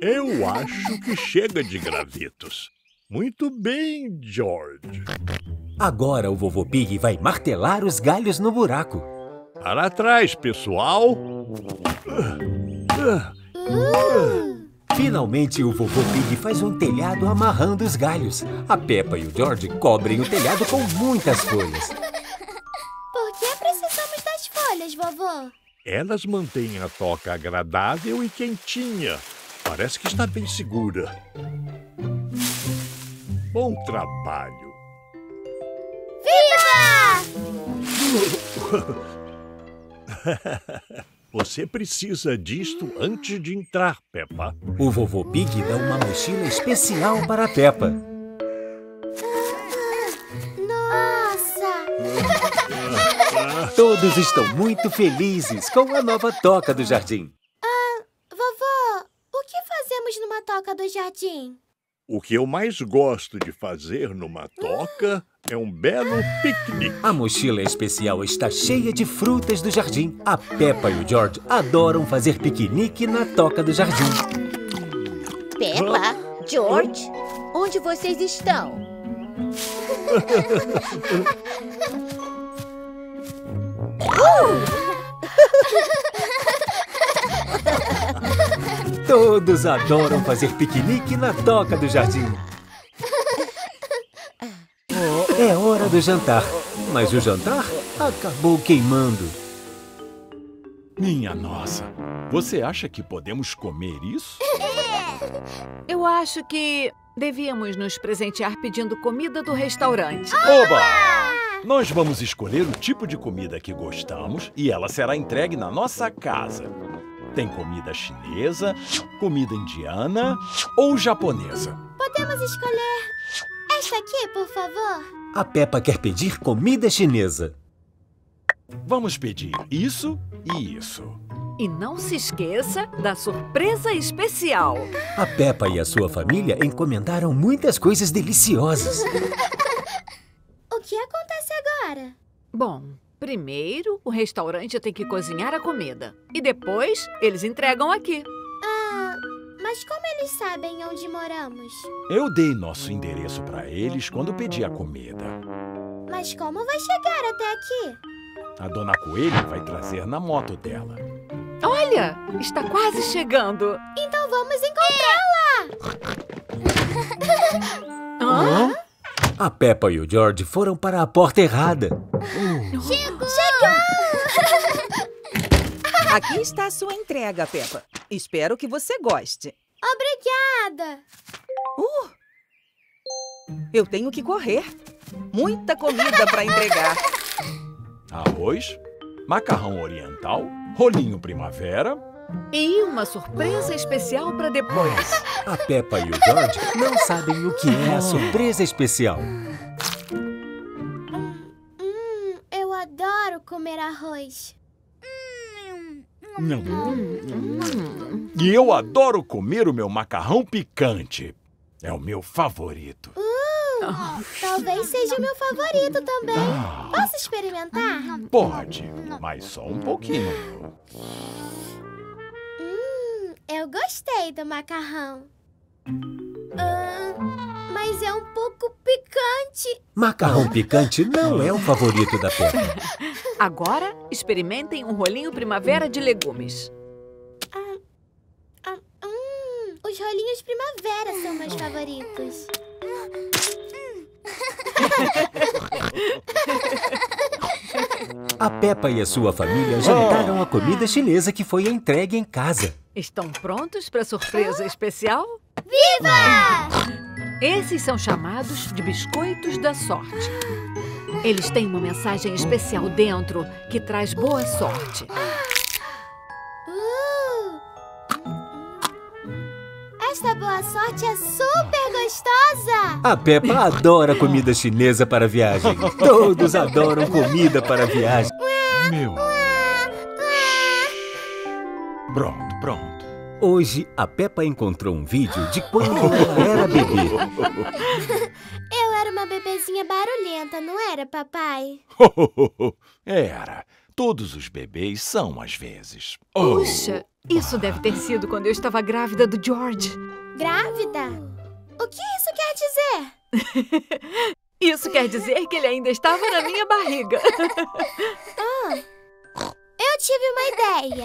Eu acho que chega de gravetos. Muito bem, George. Agora o vovô Pig vai martelar os galhos no buraco. Para trás, pessoal. Finalmente o vovô Pig faz um telhado amarrando os galhos. A Peppa e o George cobrem o telhado com muitas folhas. Por que precisamos das folhas, vovô? Elas mantêm a toca agradável e quentinha. Parece que está bem segura. Bom trabalho. Viva! Você precisa disto antes de entrar, Peppa. O vovô Pig dá uma mochila especial para a Peppa. Nossa! Todos estão muito felizes com a nova toca do jardim. Ah, vovô, o que fazemos numa toca do jardim? O que eu mais gosto de fazer numa toca é um belo piquenique. A mochila especial está cheia de frutas do jardim. A Peppa e o George adoram fazer piquenique na toca do jardim. Peppa, George, onde vocês estão? Todos adoram fazer piquenique na toca do jardim. É hora do jantar, mas o jantar acabou queimando. Minha nossa, você acha que podemos comer isso? Eu acho que devíamos nos presentear pedindo comida do restaurante. Oba! Nós vamos escolher o tipo de comida que gostamos e ela será entregue na nossa casa. Tem comida chinesa, comida indiana ou japonesa. Podemos escolher esta aqui, por favor? A Peppa quer pedir comida chinesa. Vamos pedir isso e isso. E não se esqueça da surpresa especial. A Peppa e a sua família encomendaram muitas coisas deliciosas. O que acontece agora? Bom, primeiro o restaurante tem que cozinhar a comida. E depois eles entregam aqui. Ah, mas como eles sabem onde moramos? Eu dei nosso endereço para eles quando pedi a comida. Mas como vai chegar até aqui? A dona Coelho vai trazer na moto dela. Olha, está quase chegando. Então vamos encontrá-la! Hã? A Peppa e o George foram para a porta errada. Chegou! Chegou! Aqui está a sua entrega, Peppa. Espero que você goste. Obrigada! Uh! Eu tenho que correr. Muita comida para entregar. Arroz, macarrão oriental, rolinho primavera. E uma surpresa especial para depois. A Peppa e o George não sabem o que é a surpresa especial. Hum, eu adoro comer arroz. Não. E eu adoro comer o meu macarrão picante. É o meu favorito. Uh, talvez seja o meu favorito também. Ah. Posso experimentar? Pode, mas só um pouquinho. Eu gostei do macarrão. Ah, mas é um pouco picante. Macarrão picante não é o favorito da Peppa. Agora, experimentem um rolinho primavera de legumes. Ah, hum, os rolinhos primavera são meus favoritos. A Peppa e a sua família jantaram a comida chinesa que foi entregue em casa. Estão prontos para a surpresa especial? Viva! Esses são chamados de biscoitos da sorte. Eles têm uma mensagem especial dentro que traz boa sorte. Esta boa sorte é super gostosa! A Peppa adora comida chinesa para viagem. Todos adoram comida para viagem. Meu. Pronto, pronto. Hoje, a Peppa encontrou um vídeo de quando ela era bebê. Eu era uma bebezinha barulhenta, não era, papai? Era. Todos os bebês são às vezes. Puxa, isso deve ter sido quando eu estava grávida do George. Grávida? O que isso quer dizer? Isso quer dizer que ele ainda estava na minha barriga. Ah, eu tive uma ideia.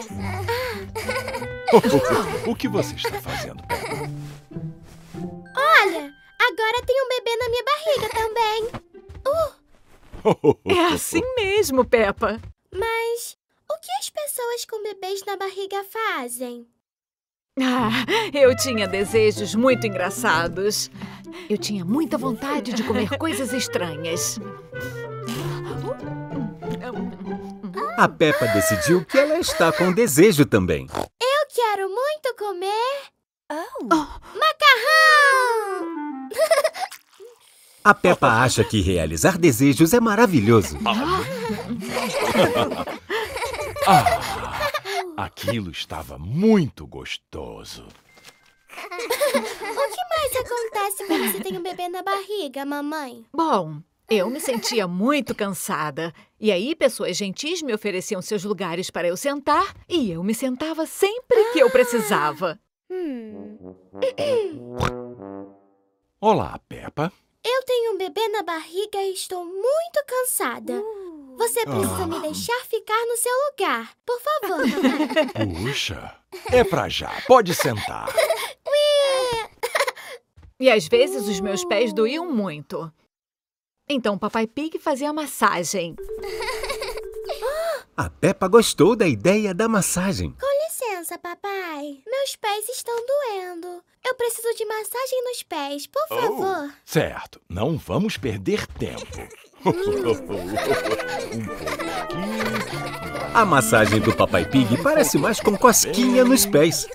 o que você está fazendo, Peppa? Olha, agora tem um bebê na minha barriga também. Uh, É assim mesmo, Peppa. Mas o que as pessoas com bebês na barriga fazem? Ah, eu tinha desejos muito engraçados. Eu tinha muita vontade de comer coisas estranhas. A Peppa decidiu que ela está com desejo também. Eu quero muito comer. Oh. Macarrão! A Peppa acha que realizar desejos é maravilhoso. Ah, aquilo estava muito gostoso. O que mais acontece quando você tem um bebê na barriga, mamãe? Bom, eu me sentia muito cansada. E aí, pessoas gentis me ofereciam seus lugares para eu sentar e eu me sentava sempre que eu precisava. Hum. Olá, Peppa. Eu tenho um bebê na barriga e estou muito cansada. Você precisa me deixar ficar no seu lugar. Por favor. Puxa, é pra já. Pode sentar. E às vezes os meus pés doíam muito. Então Papai Pig fazia massagem. A Peppa gostou da ideia da massagem. Com licença, papai. Meus pés estão doendo. Eu preciso de massagem nos pés, por favor. Certo, não vamos perder tempo. A massagem do Papai Pig parece mais com cosquinha nos pés.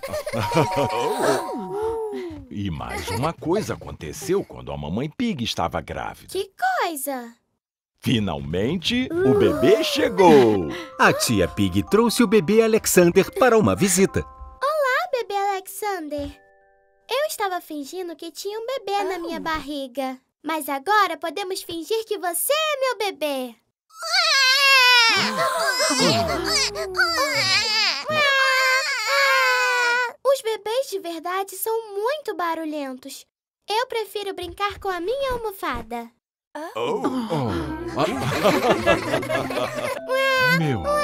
E mais uma coisa aconteceu quando a mamãe Pig estava grávida. Que coisa! Finalmente, o bebê chegou. A tia Pig trouxe o bebê Alexander para uma visita. Olá, bebê Alexander. Eu estava fingindo que tinha um bebê na minha barriga. Mas agora podemos fingir que você é meu bebê. Os bebês de verdade são muito barulhentos. Eu prefiro brincar com a minha almofada. Oh. Meu.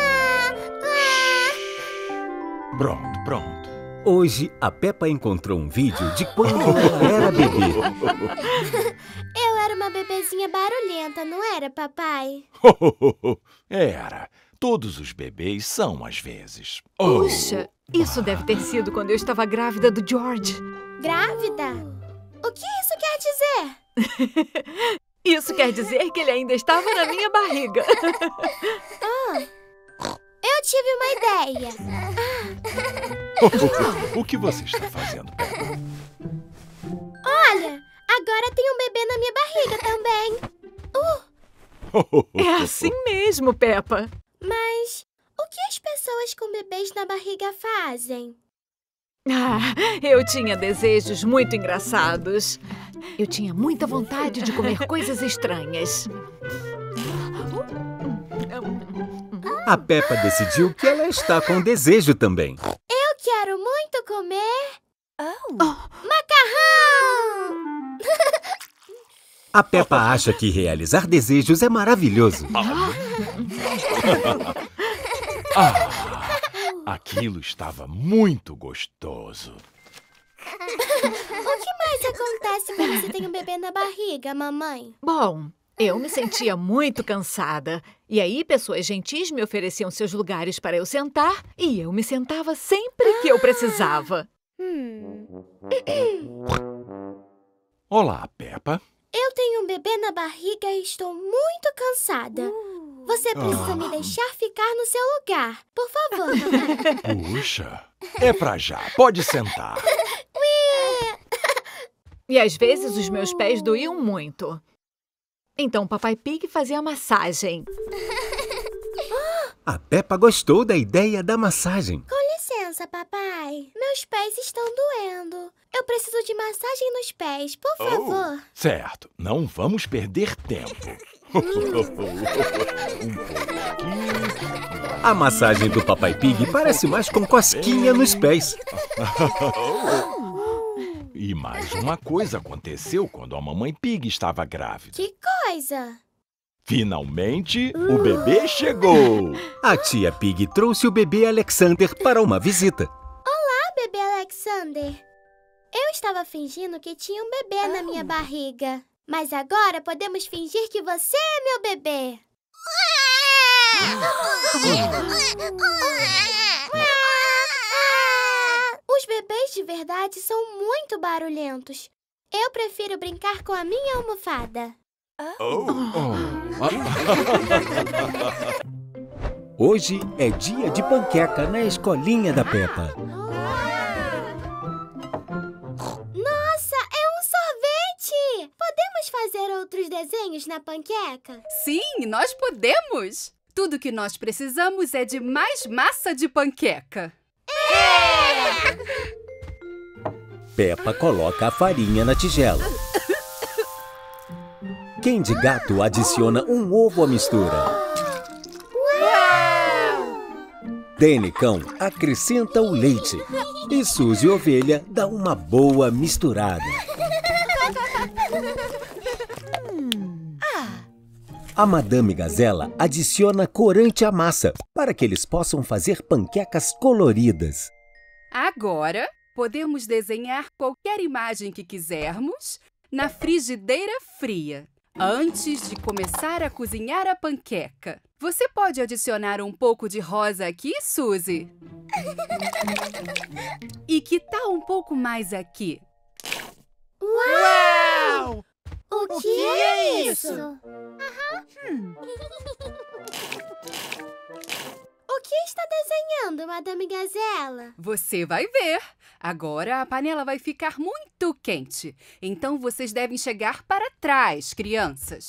Pronto, pronto. Hoje, a Peppa encontrou um vídeo de quando ela era bebê. Eu era uma bebezinha barulhenta, não era, papai? Era. Todos os bebês são às vezes. Puxa, isso deve ter sido quando eu estava grávida do George. Grávida? O que isso quer dizer? Isso quer dizer que ele ainda estava na minha barriga. Ah, eu tive uma ideia. o que você está fazendo, Peppa? Olha, agora tem um bebê na minha barriga também. Uh, É assim mesmo, Peppa. mas o que as pessoas com bebês na barriga fazem? Ah, eu tinha desejos muito engraçados. Eu tinha muita vontade de comer coisas estranhas. A Peppa decidiu que ela está com desejo também. Eu quero muito comer. Oh. Macarrão! A Peppa acha que realizar desejos é maravilhoso. Ah, aquilo estava muito gostoso. O que mais acontece quando você tem um bebê na barriga, mamãe? Bom, eu me sentia muito cansada. E aí, pessoas gentis me ofereciam seus lugares para eu sentar e eu me sentava sempre que eu precisava. Hum. Olá, Peppa. Eu tenho um bebê na barriga e estou muito cansada. Você precisa me deixar ficar no seu lugar. Por favor. Puxa, é pra já. Pode sentar. E às vezes os meus pés doíam muito. Então Papai Pig fazia massagem. A Peppa gostou da ideia da massagem. Com licença, papai. Meus pés estão doendo. Eu preciso de massagem nos pés, por favor. Certo, não vamos perder tempo. A massagem do Papai Pig parece mais com cosquinha nos pés. E mais uma coisa aconteceu quando a mamãe Pig estava grávida. Que coisa! Finalmente, o bebê chegou! A tia Pig trouxe o bebê Alexander para uma visita. Olá, bebê Alexander. Eu estava fingindo que tinha um bebê na minha barriga. Mas agora podemos fingir que você é meu bebê. Os bebês de verdade são muito barulhentos. Eu prefiro brincar com a minha almofada. Hoje é dia de panqueca na escolinha da Peppa. Na panqueca? Sim, nós podemos! Tudo que nós precisamos é de mais massa de panqueca. Peppa coloca a farinha na tigela. Candy Gato adiciona um ovo à mistura. Danny Cão acrescenta o leite. E Suzy Ovelha dá uma boa misturada. A Madame Gazela adiciona corante à massa para que eles possam fazer panquecas coloridas. Agora, podemos desenhar qualquer imagem que quisermos na frigideira fria. Antes de começar a cozinhar a panqueca, você pode adicionar um pouco de rosa aqui, Suzy? E que tal um pouco mais aqui? Uau! O, que é isso? Hum. O que está desenhando, Madame Gazela? Você vai ver. Agora a panela vai ficar muito quente. Então vocês devem chegar para trás, crianças.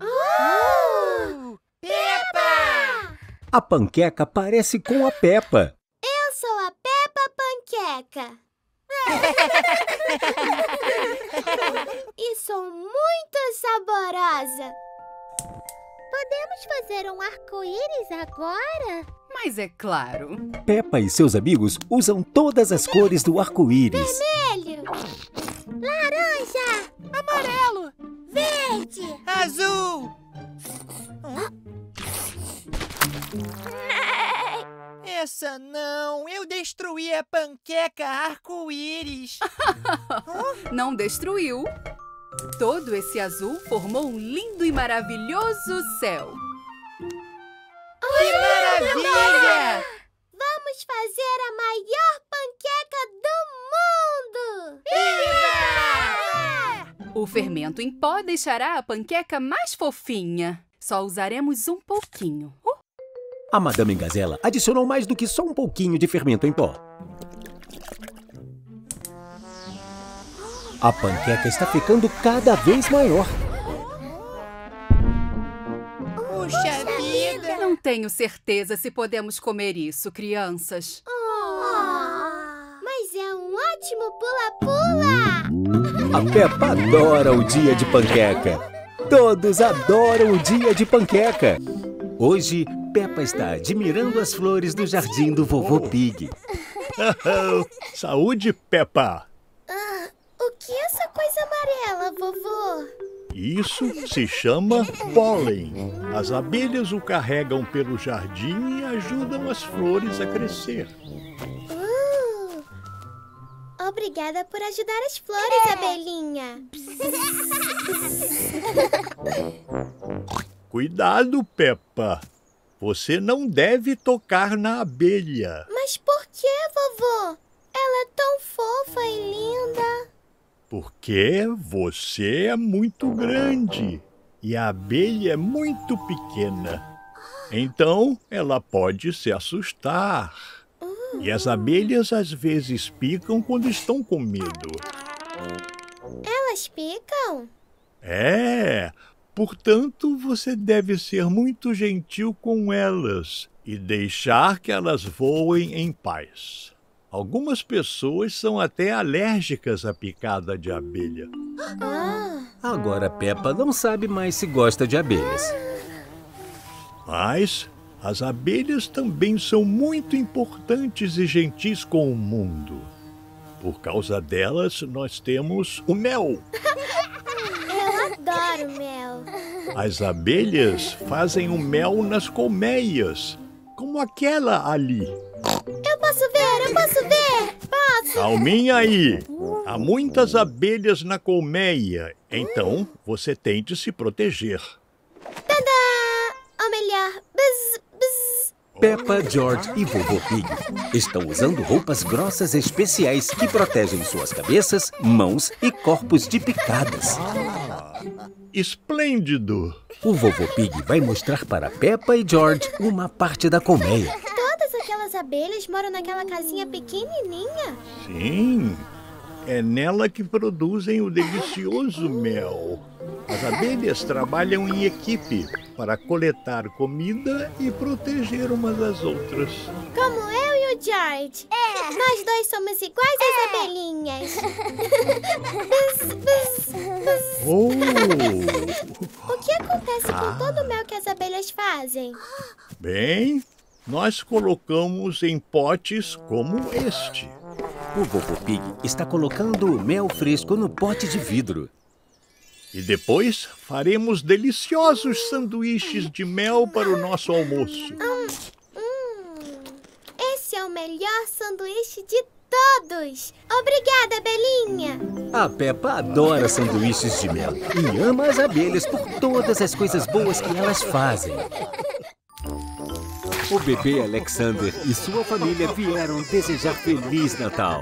Oh! Peppa! A panqueca parece com a Peppa. Panqueca. e sou muito saborosa. Podemos fazer um arco-íris agora? Mas é claro. Peppa e seus amigos usam todas as cores do arco-íris. Vermelho, laranja, Amarelo! verde. Azul! Essa não! Eu destruí a panqueca arco-íris! Não destruiu. Todo esse azul formou um lindo e maravilhoso céu. Que maravilha! Vamos fazer a maior panqueca do mundo! O fermento em pó deixará a panqueca mais fofinha. Só usaremos um pouquinho. A Madame Gazela adicionou mais do que só um pouquinho de fermento em pó. A panqueca está ficando cada vez maior. Puxa vida! Não tenho certeza se podemos comer isso, crianças. Oh, mas é um ótimo pula-pula! A Peppa adora o dia de panqueca. Todos adoram o dia de panqueca. Hoje, Peppa está admirando as flores do jardim do vovô Pig. Saúde, Peppa! Ah, o que é essa coisa amarela, vovô? Isso se chama pólen. As abelhas o carregam pelo jardim e ajudam as flores a crescer. Uh, obrigada por ajudar as flores, abelhinha. Cuidado, Peppa. Você não deve tocar na abelha, Mas por que, vovô? Ela é tão fofa e linda. porque você é muito grande e a abelha é muito pequena. Então, ela pode se assustar. E as abelhas às vezes picam quando estão com medo. Elas picam? É, portanto, você deve ser muito gentil com elas e deixar que elas voem em paz. Algumas pessoas são até alérgicas à picada de abelha. Agora Peppa não sabe mais se gosta de abelhas. Mas as abelhas também são muito importantes e gentis com o mundo. Por causa delas, nós temos o mel. Adoro mel. As abelhas fazem o mel nas colmeias, como aquela ali. Eu posso ver, eu posso ver. Posso. Calminha aí. Há muitas abelhas na colmeia, então você tem de se proteger. Tadá! Ou melhor, bzz, bzz. Peppa, George e Vovô Pig estão usando roupas grossas especiais que protegem suas cabeças, mãos e corpos de picadas. Esplêndido! O Vovô Pig vai mostrar para Peppa e George uma parte da colmeia. Todas aquelas abelhas moram naquela casinha pequenininha? Sim, é nela que produzem o delicioso mel. As abelhas trabalham em equipe para coletar comida e proteger umas das outras. Como eu e o George. É. Nós dois somos iguais às abelhinhas. bzz, bzz. Oh! O que acontece Ah. com todo o mel que as abelhas fazem? Bem, nós colocamos em potes como este. O Vovô Pig está colocando o mel fresco no pote de vidro. E depois faremos deliciosos sanduíches de mel para o nosso almoço. Hum, hum. Esse é o melhor sanduíche de todos. Obrigada, Belinha. A Peppa adora sanduíches de mel e ama as abelhas por todas as coisas boas que elas fazem. O bebê Alexander e sua família vieram desejar Feliz Natal.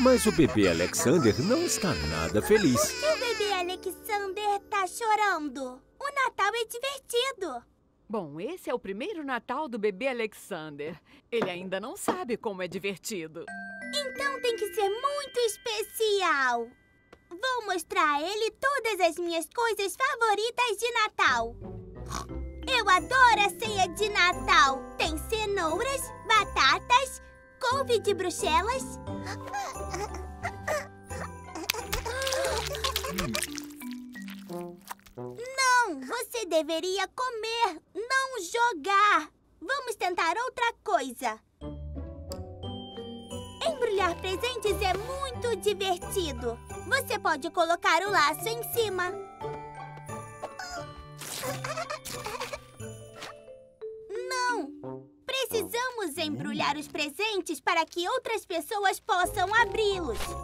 Mas o bebê Alexander não está nada feliz. E o bebê Alexander tá chorando. O Natal é divertido. Bom, esse é o primeiro Natal do bebê Alexander. Ele ainda não sabe como é divertido. Então tem que ser muito especial. Vou mostrar a ele todas as minhas coisas favoritas de Natal. Eu adoro a ceia de Natal. Tem cenouras, batatas, couve de bruxelas. Não, você deveria comer, não jogar. Vamos tentar outra coisa. Embrulhar presentes é muito divertido. Você pode colocar o laço em cima. Não! Precisamos embrulhar os presentes para que outras pessoas possam abri-los.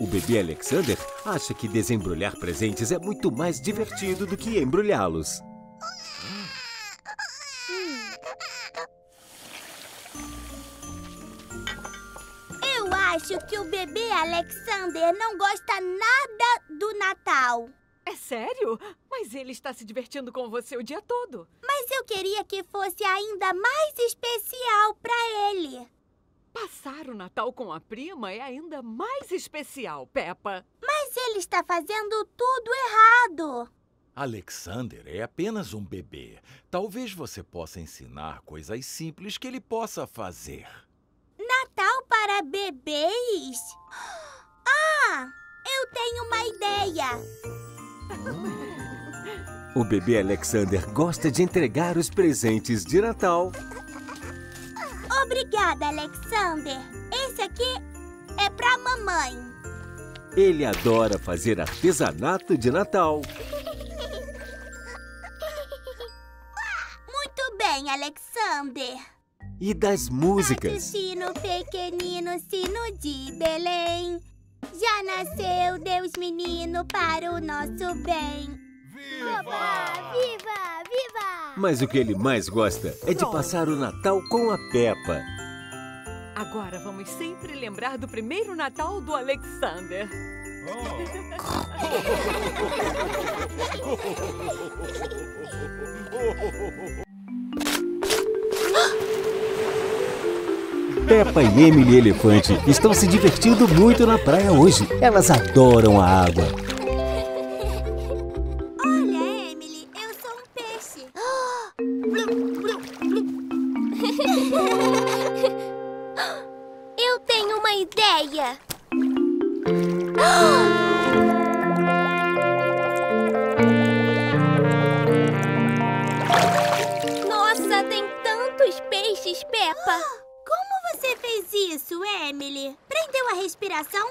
O bebê Alexander acha que desembrulhar presentes é muito mais divertido do que embrulhá-los. Eu acho que o bebê Alexander não gosta nada do Natal. É sério? Mas ele está se divertindo com você o dia todo. Mas eu queria que fosse ainda mais especial para ele. Passar o Natal com a prima é ainda mais especial, Peppa. Mas ele está fazendo tudo errado. Alexander é apenas um bebê. Talvez você possa ensinar coisas simples que ele possa fazer. Natal para bebês? Ah, eu tenho uma ideia. O bebê Alexander gosta de entregar os presentes de Natal. Obrigada, Alexander. Esse aqui é pra mamãe. Ele adora fazer artesanato de Natal. Muito bem, Alexander. E das músicas. sino pequenino, sino de Belém. Já nasceu Deus menino para o nosso bem. Viva! Viva! Viva! Mas o que ele mais gosta é de passar o Natal com a Peppa. Agora vamos sempre lembrar do primeiro Natal do Alexander. Peppa e Emily Elefante estão se divertindo muito na praia hoje. Elas adoram a água. Peppa. Como você fez isso, Emily? Prendeu a respiração?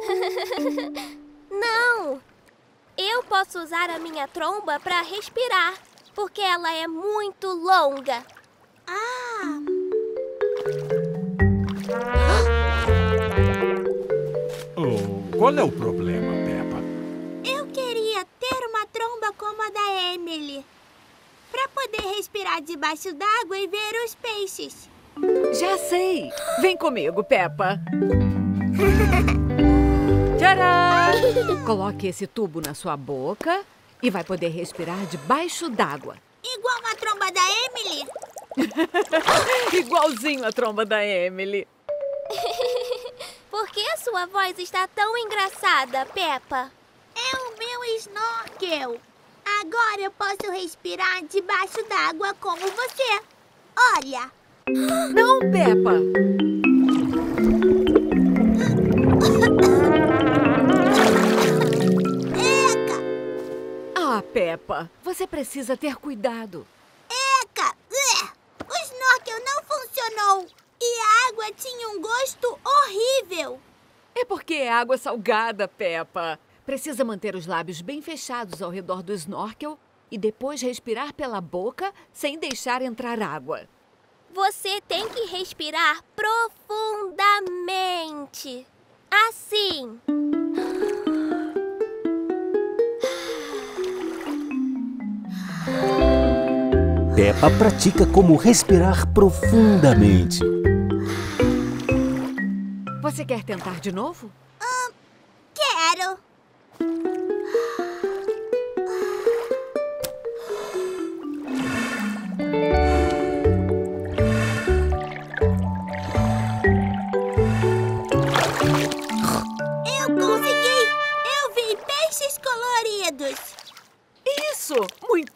Não! Eu posso usar a minha tromba para respirar, porque ela é muito longa. Ah! Oh, qual é o problema, Peppa? Eu queria ter uma tromba como a da Emily. Para poder respirar debaixo d'água e ver os peixes. Já sei! Vem comigo, Peppa. Tcharam! Coloque esse tubo na sua boca e vai poder respirar debaixo d'água. Igual a tromba da Emily. Igualzinho a tromba da Emily. Por que a sua voz está tão engraçada, Peppa? É o meu snorkel. Agora eu posso respirar debaixo d'água como você. Olha. Não, Peppa. Eca! Ah, Peppa, você precisa ter cuidado. Eca! O snorkel não funcionou. E a água tinha um gosto horrível. É porque é água salgada, Peppa. Precisa manter os lábios bem fechados ao redor do snorkel e depois respirar pela boca sem deixar entrar água. Você tem que respirar profundamente. Assim. Peppa pratica como respirar profundamente. Você quer tentar de novo? Quero.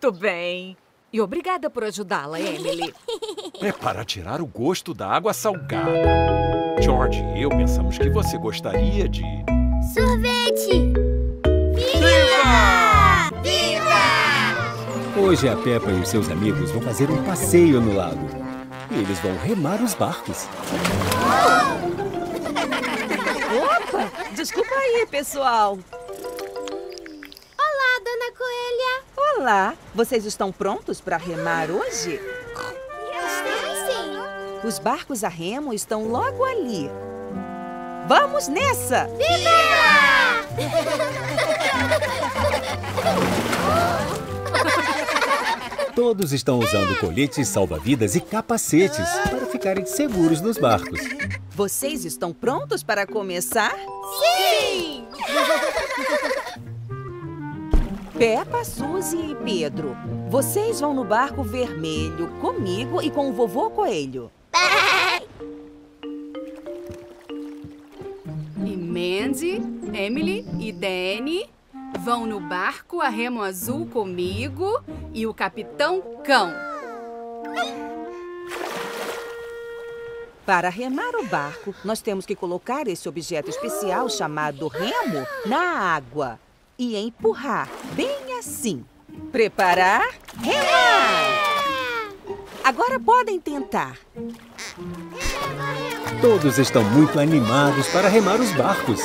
Muito bem! E obrigada por ajudá-la, Emily. É para tirar o gosto da água salgada. George e eu pensamos que você gostaria de. Hoje a Peppa e os seus amigos vão fazer um passeio no lago. E eles vão remar os barcos. Opa! Desculpa aí, pessoal. Olá, Dona Coelha. Olá! Vocês estão prontos para remar hoje? Estamos sim. Os barcos a remo estão logo ali. Vamos nessa! Todos estão usando coletes salva-vidas e capacetes para ficarem seguros nos barcos. Vocês estão prontos para começar? Sim! Peppa, Suzy e Pedro, vocês vão no barco vermelho comigo e com o vovô Coelho. E Mandy, Emily e Danny vão no barco a remo azul comigo e o Capitão Cão. Para remar o barco, nós temos que colocar esse objeto especial chamado remo na água e empurrar, bem assim. Preparar, remar! Agora podem tentar. Todos estão muito animados para remar os barcos.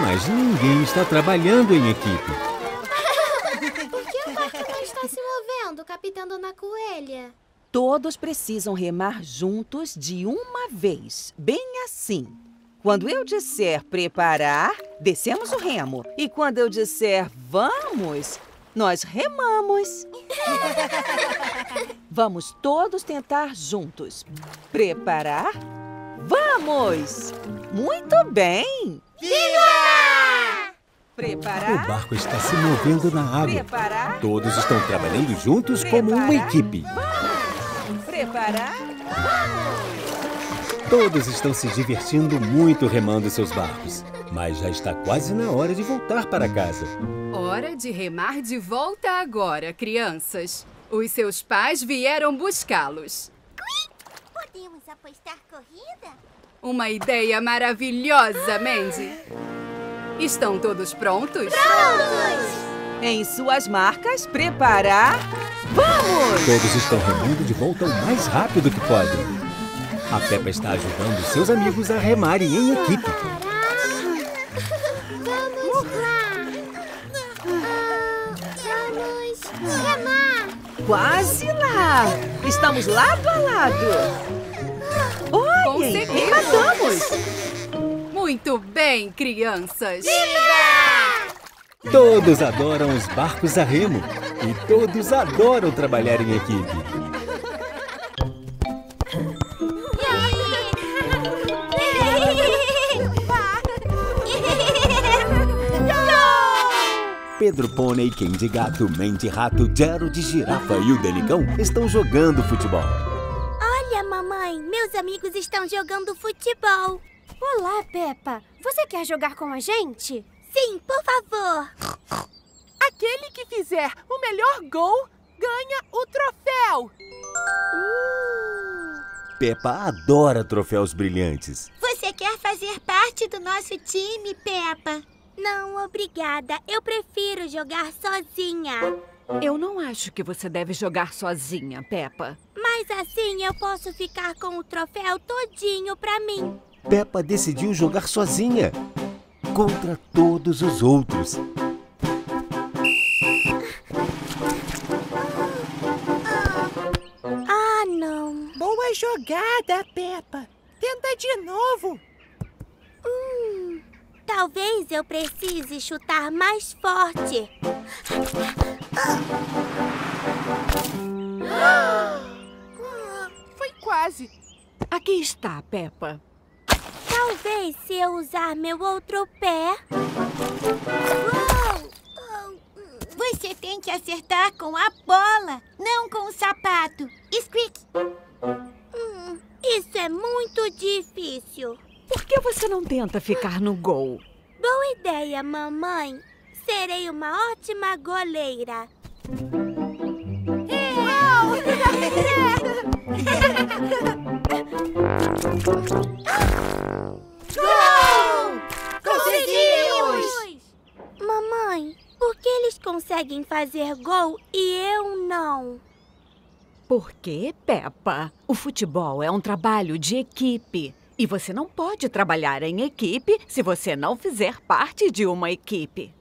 Mas ninguém está trabalhando em equipe. Por que o barco não está se movendo, Capitã Dona Coelha? Todos precisam remar juntos de uma vez, bem assim. Quando eu disser preparar, descemos o remo. E quando eu disser vamos, nós remamos. Vamos todos tentar juntos. Preparar? Vamos! Muito bem! Viva! Preparar? O barco está se movendo na água. Preparar? Todos estão trabalhando juntos como uma equipe. Preparar? Todos estão se divertindo muito remando seus barcos. Mas já está quase na hora de voltar para casa. Hora de remar de volta agora, crianças. Os seus pais vieram buscá-los. Podemos apostar corrida? Uma ideia maravilhosa, Mandy. Estão todos prontos? Prontos! Em suas marcas, preparar. Vamos! Todos estão remando de volta o mais rápido que podem. A Peppa está ajudando seus amigos a remarem em equipe. Vamos lá! Vamos remar! Quase lá! Estamos lado a lado! Olhem, Conseguimos! rematamos! Muito bem, crianças! Todos adoram os barcos a remo e todos adoram trabalhar em equipe. Pedro Pônei, Candy Gato, Mandy Rato, Jero de Girafa e o Delicão estão jogando futebol. Amigos estão jogando futebol. Olá, Peppa. Você quer jogar com a gente? Sim, por favor. Aquele que fizer o melhor gol ganha o troféu. Peppa adora troféus brilhantes. Você quer fazer parte do nosso time, Peppa? Não, obrigada. Eu prefiro jogar sozinha. Eu não acho que você deve jogar sozinha, Peppa. Mas assim eu posso ficar com o troféu todinho pra mim. Peppa decidiu jogar sozinha contra todos os outros. Ah, não. Boa jogada, Peppa. Tenta de novo. Hum, talvez eu precise chutar mais forte. Foi quase. Aqui está, Peppa. Talvez se eu usar meu outro pé. Você tem que acertar com a bola, não com o sapato. Squeak! Hum, isso é muito difícil. Por que você não tenta ficar no gol? Boa ideia, mamãe. Serei uma ótima goleira. Gol! Conseguimos! Mamãe, por que eles conseguem fazer gol e eu não? Por quê, Peppa? O futebol é um trabalho de equipe. E você não pode trabalhar em equipe se você não fizer parte de uma equipe.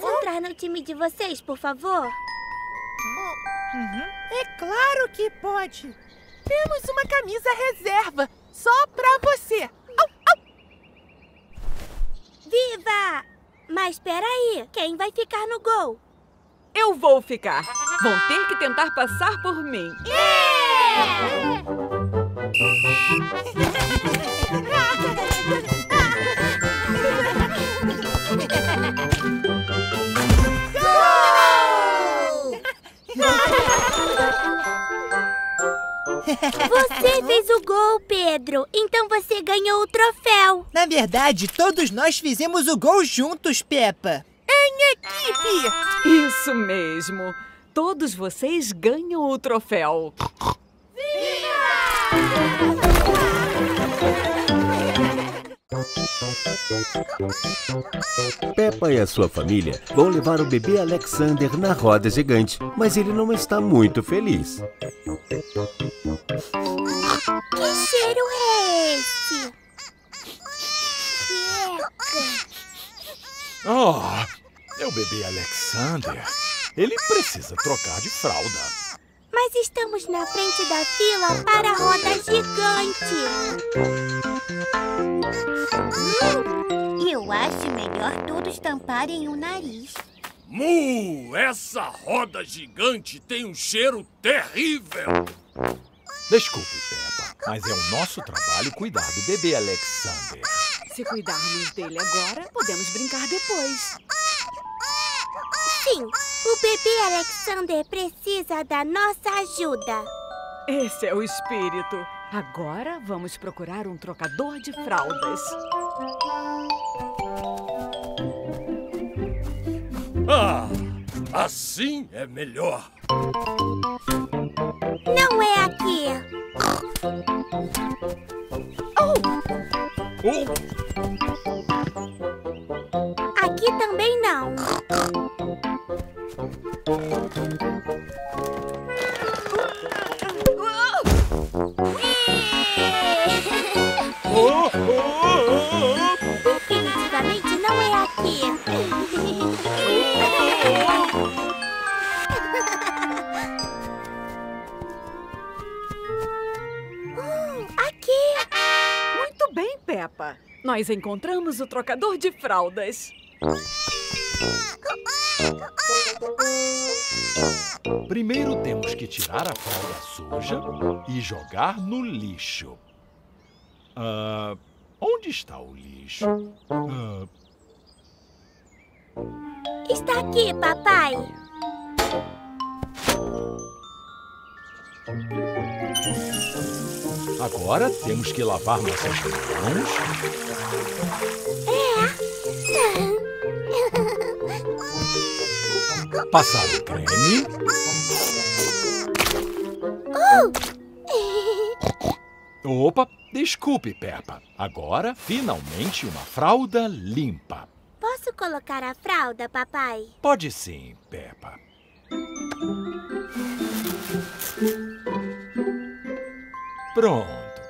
Posso entrar no time de vocês, por favor? É claro que pode. Temos uma camisa reserva só pra você. Au, au. Viva! Mas peraí, quem vai ficar no gol? Eu vou ficar. Vão ter que tentar passar por mim. Você fez o gol, Pedro. Então você ganhou o troféu. Na verdade, todos nós fizemos o gol juntos, Peppa. Em equipe! Isso mesmo. Todos vocês ganham o troféu. Peppa e a sua família vão levar o bebê Alexander na roda gigante, mas ele não está muito feliz. Que cheiro é esse? Oh, meu bebê Alexander. Ele precisa trocar de fralda. Mas estamos na frente da fila para a roda gigante. Hum, eu acho melhor todos tamparem o nariz. Mu, essa roda gigante tem um cheiro terrível. Desculpe, Peppa, mas é o nosso trabalho cuidar do bebê Alexander. Se cuidarmos dele agora, podemos brincar depois. Sim, o bebê Alexander precisa da nossa ajuda. Esse é o espírito. Agora vamos procurar um trocador de fraldas. Ah, assim é melhor. Não é aqui. Oh, Aqui também não. Nós encontramos o trocador de fraldas. Primeiro temos que tirar a fralda suja e jogar no lixo. Ah, onde está o lixo? Ah, Está aqui, papai. Agora temos que lavar nossas mãos, passar o creme, Opa, desculpe, Peppa. Agora, finalmente, uma fralda limpa. Posso colocar a fralda, papai? Pode sim, Peppa. Pronto,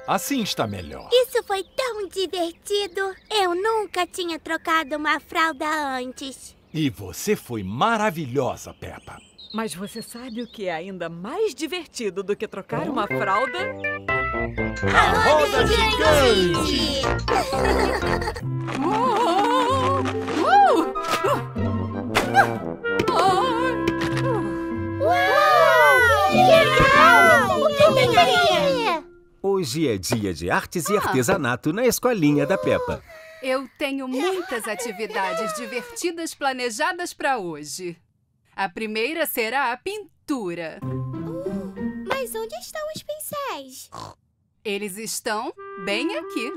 assim está melhor. Isso foi tão divertido. Eu nunca tinha trocado uma fralda antes. E você foi maravilhosa, Peppa. Mas você sabe o que é ainda mais divertido do que trocar uma fralda? A roda gigante! Uau! Que legal! O que tem aí? Hoje é dia de artes e artesanato na escolinha da Peppa. Eu tenho muitas atividades divertidas planejadas para hoje. A primeira será a pintura. Mas onde estão os pincéis? Eles estão bem aqui.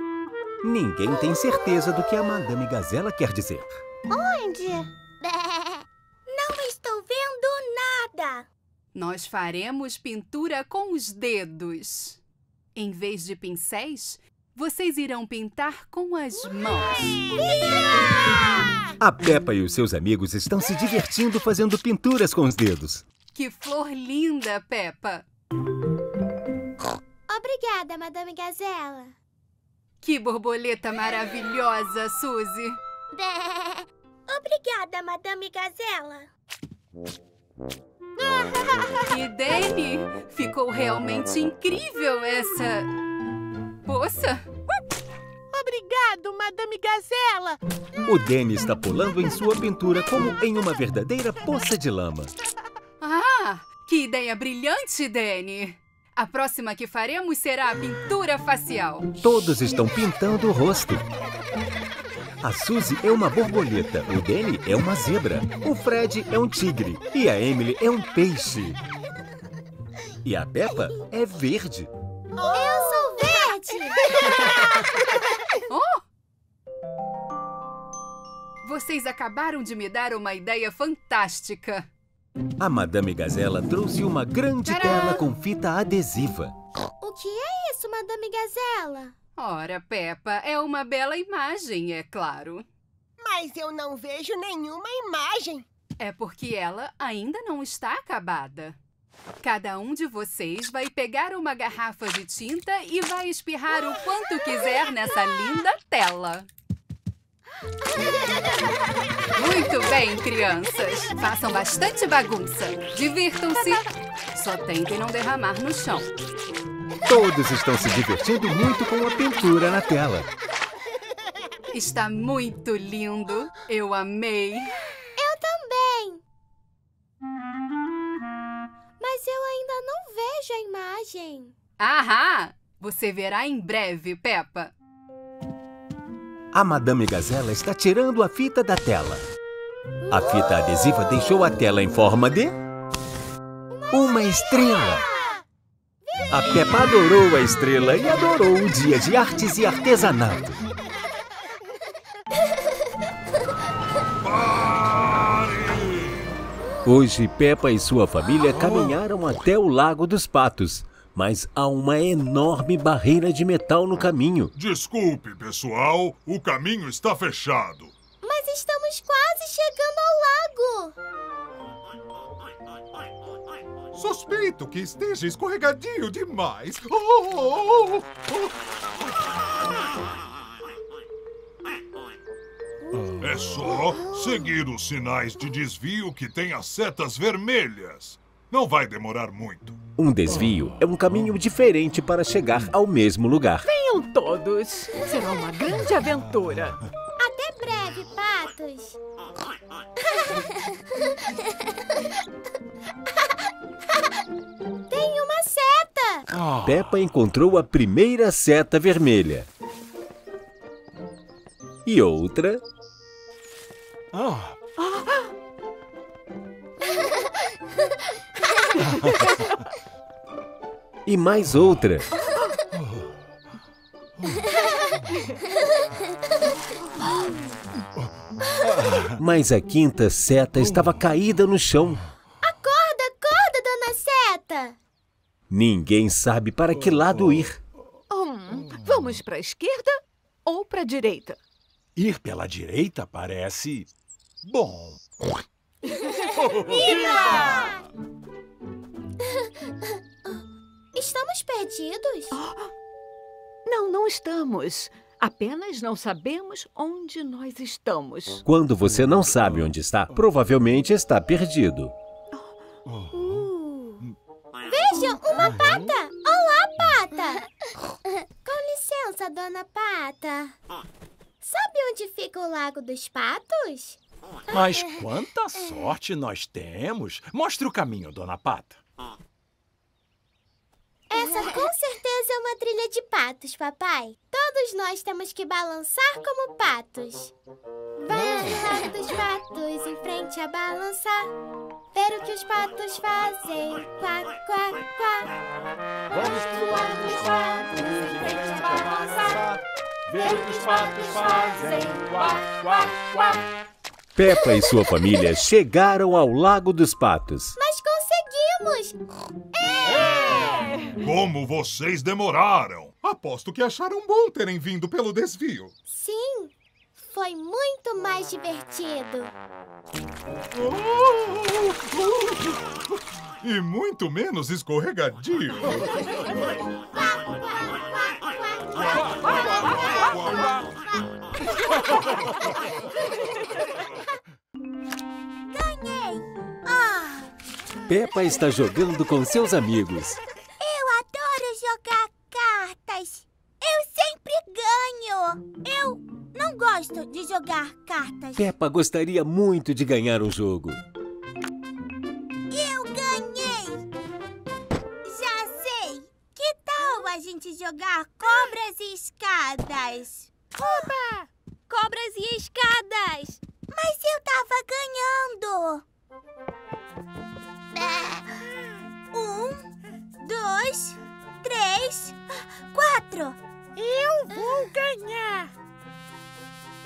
Ninguém tem certeza do que a Madame Gazela quer dizer. Onde? Não estou vendo nada. Nós faremos pintura com os dedos. Em vez de pincéis, vocês irão pintar com as mãos. A Peppa e os seus amigos estão se divertindo fazendo pinturas com os dedos. Que flor linda, Peppa! Obrigada, Madame Gazela. Que borboleta maravilhosa, Suzy! Obrigada, Madame Gazela. E Danny, ficou realmente incrível essa poça. Obrigado, Madame Gazela. O Danny está pulando em sua pintura como em uma verdadeira poça de lama. Ah, que ideia brilhante, Danny! A próxima que faremos será a pintura facial. Todos estão pintando o rosto. A Suzy é uma borboleta, o Danny é uma zebra, o Fred é um tigre e a Emily é um peixe. E a Peppa é verde. Eu sou verde! Oh! Vocês acabaram de me dar uma ideia fantástica. A Madame Gazela trouxe uma grande Tcharam! tela com fita adesiva. O que é isso, Madame Gazela? Ora, Peppa, é uma bela imagem, é claro. Mas eu não vejo nenhuma imagem. É porque ela ainda não está acabada. Cada um de vocês vai pegar uma garrafa de tinta e vai espirrar o quanto quiser nessa linda tela. Muito bem, crianças. Façam bastante bagunça. Divirtam-se. Só tentem não derramar no chão. Todos estão se divertindo muito com a pintura na tela. Está muito lindo. Eu amei. Eu também. Mas eu ainda não vejo a imagem. Ahá! Você verá em breve, Peppa. A Madame Gazela está tirando a fita da tela. A fita adesiva deixou a tela em forma de... Uma estrela! A Peppa adorou a estrela e adorou o dia de artes e artesanato. Hoje, Peppa e sua família caminharam até o Lago dos Patos, mas há uma enorme barreira de metal no caminho. Desculpe, pessoal, o caminho está fechado. Mas estamos quase chegando ao lago. Suspeito que esteja escorregadio demais. Oh, oh, oh, É só seguir os sinais de desvio que têm as setas vermelhas. Não vai demorar muito. Um desvio é um caminho diferente para chegar ao mesmo lugar. Venham todos! Será uma grande aventura. Até breve, patos. Tem uma seta! Peppa encontrou a primeira seta vermelha. E outra. E mais outra. Mas a quinta seta estava caída no chão. Ninguém sabe para que lado ir. Hum, vamos para a esquerda ou para a direita? Ir pela direita parece bom. Viva! Estamos perdidos? Não, não estamos. Apenas não sabemos onde nós estamos. Quando você não sabe onde está, provavelmente está perdido. Vejam, uma pata! Olá, pata! Com licença, dona Pata. Sabe onde fica o Lago dos Patos? Mas quanta sorte nós temos! Mostre o caminho, Dona Pata. Essa com certeza é uma trilha de patos, papai. Todos nós temos que balançar como patos. Vai Lago dos Patos, em frente a balançar. Ver o que os patos fazem. Quá, quá, quá. Vamos pro Lago dos Patos, em frente a balançar. Ver o que os patos fazem. Quá, quá, quá. Peppa e sua família chegaram ao Lago dos Patos. Nós conseguimos! É! Como vocês demoraram? Aposto que acharam bom terem vindo pelo desvio. Sim, foi muito mais divertido. E muito menos escorregadio. Ganhei! Ah, Peppa está jogando com seus amigos. eu adoro jogar cartas. Eu sempre ganho. Eu não gosto de jogar cartas. Peppa gostaria muito de ganhar o jogo. Eu ganhei! Já sei! Que tal a gente jogar cobras e escadas? Oba! Cobras e escadas! Mas eu tava ganhando! Um, dois, três, quatro! Eu vou ganhar!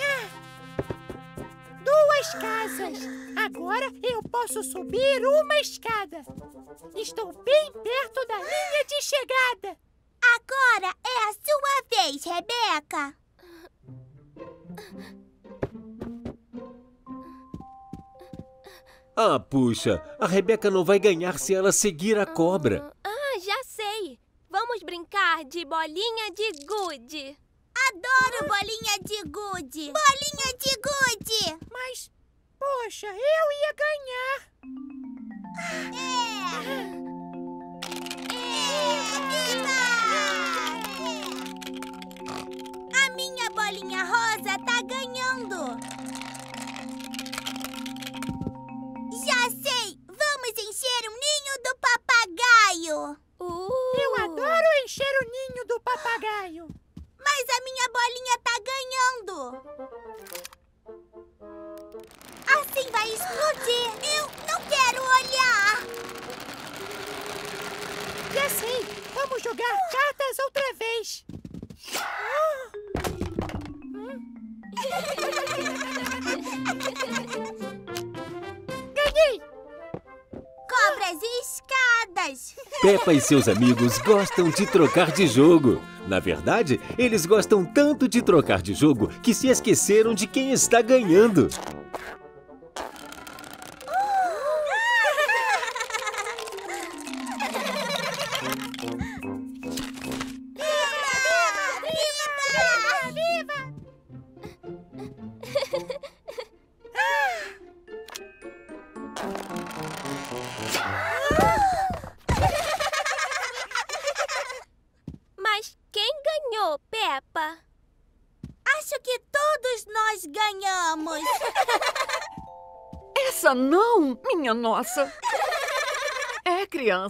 Ah, Duas casas! Agora eu posso subir uma escada! Estou bem perto da linha de chegada! Agora é a sua vez, Rebeca! Ah, puxa, a Rebeca não vai ganhar se ela seguir a cobra. Vamos brincar de bolinha de gude. Adoro bolinha de gude. Bolinha de gude. Mas, poxa, eu ia ganhar. É. A minha bolinha rosa tá ganhando. Já sei! Vamos encher o ninho do papagaio. Eu adoro encher o ninho do papagaio. Mas a minha bolinha tá ganhando. Assim vai explodir. Eu não quero olhar. Já sei. Vamos jogar cartas outra vez. Ganhei! Cobras e escadas. Peppa e seus amigos gostam de trocar de jogo. Na verdade, eles gostam tanto de trocar de jogo que se esqueceram de quem está ganhando.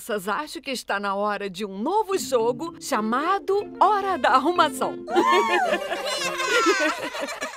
Crianças, acho que está na hora de um novo jogo chamado Hora da Arrumação.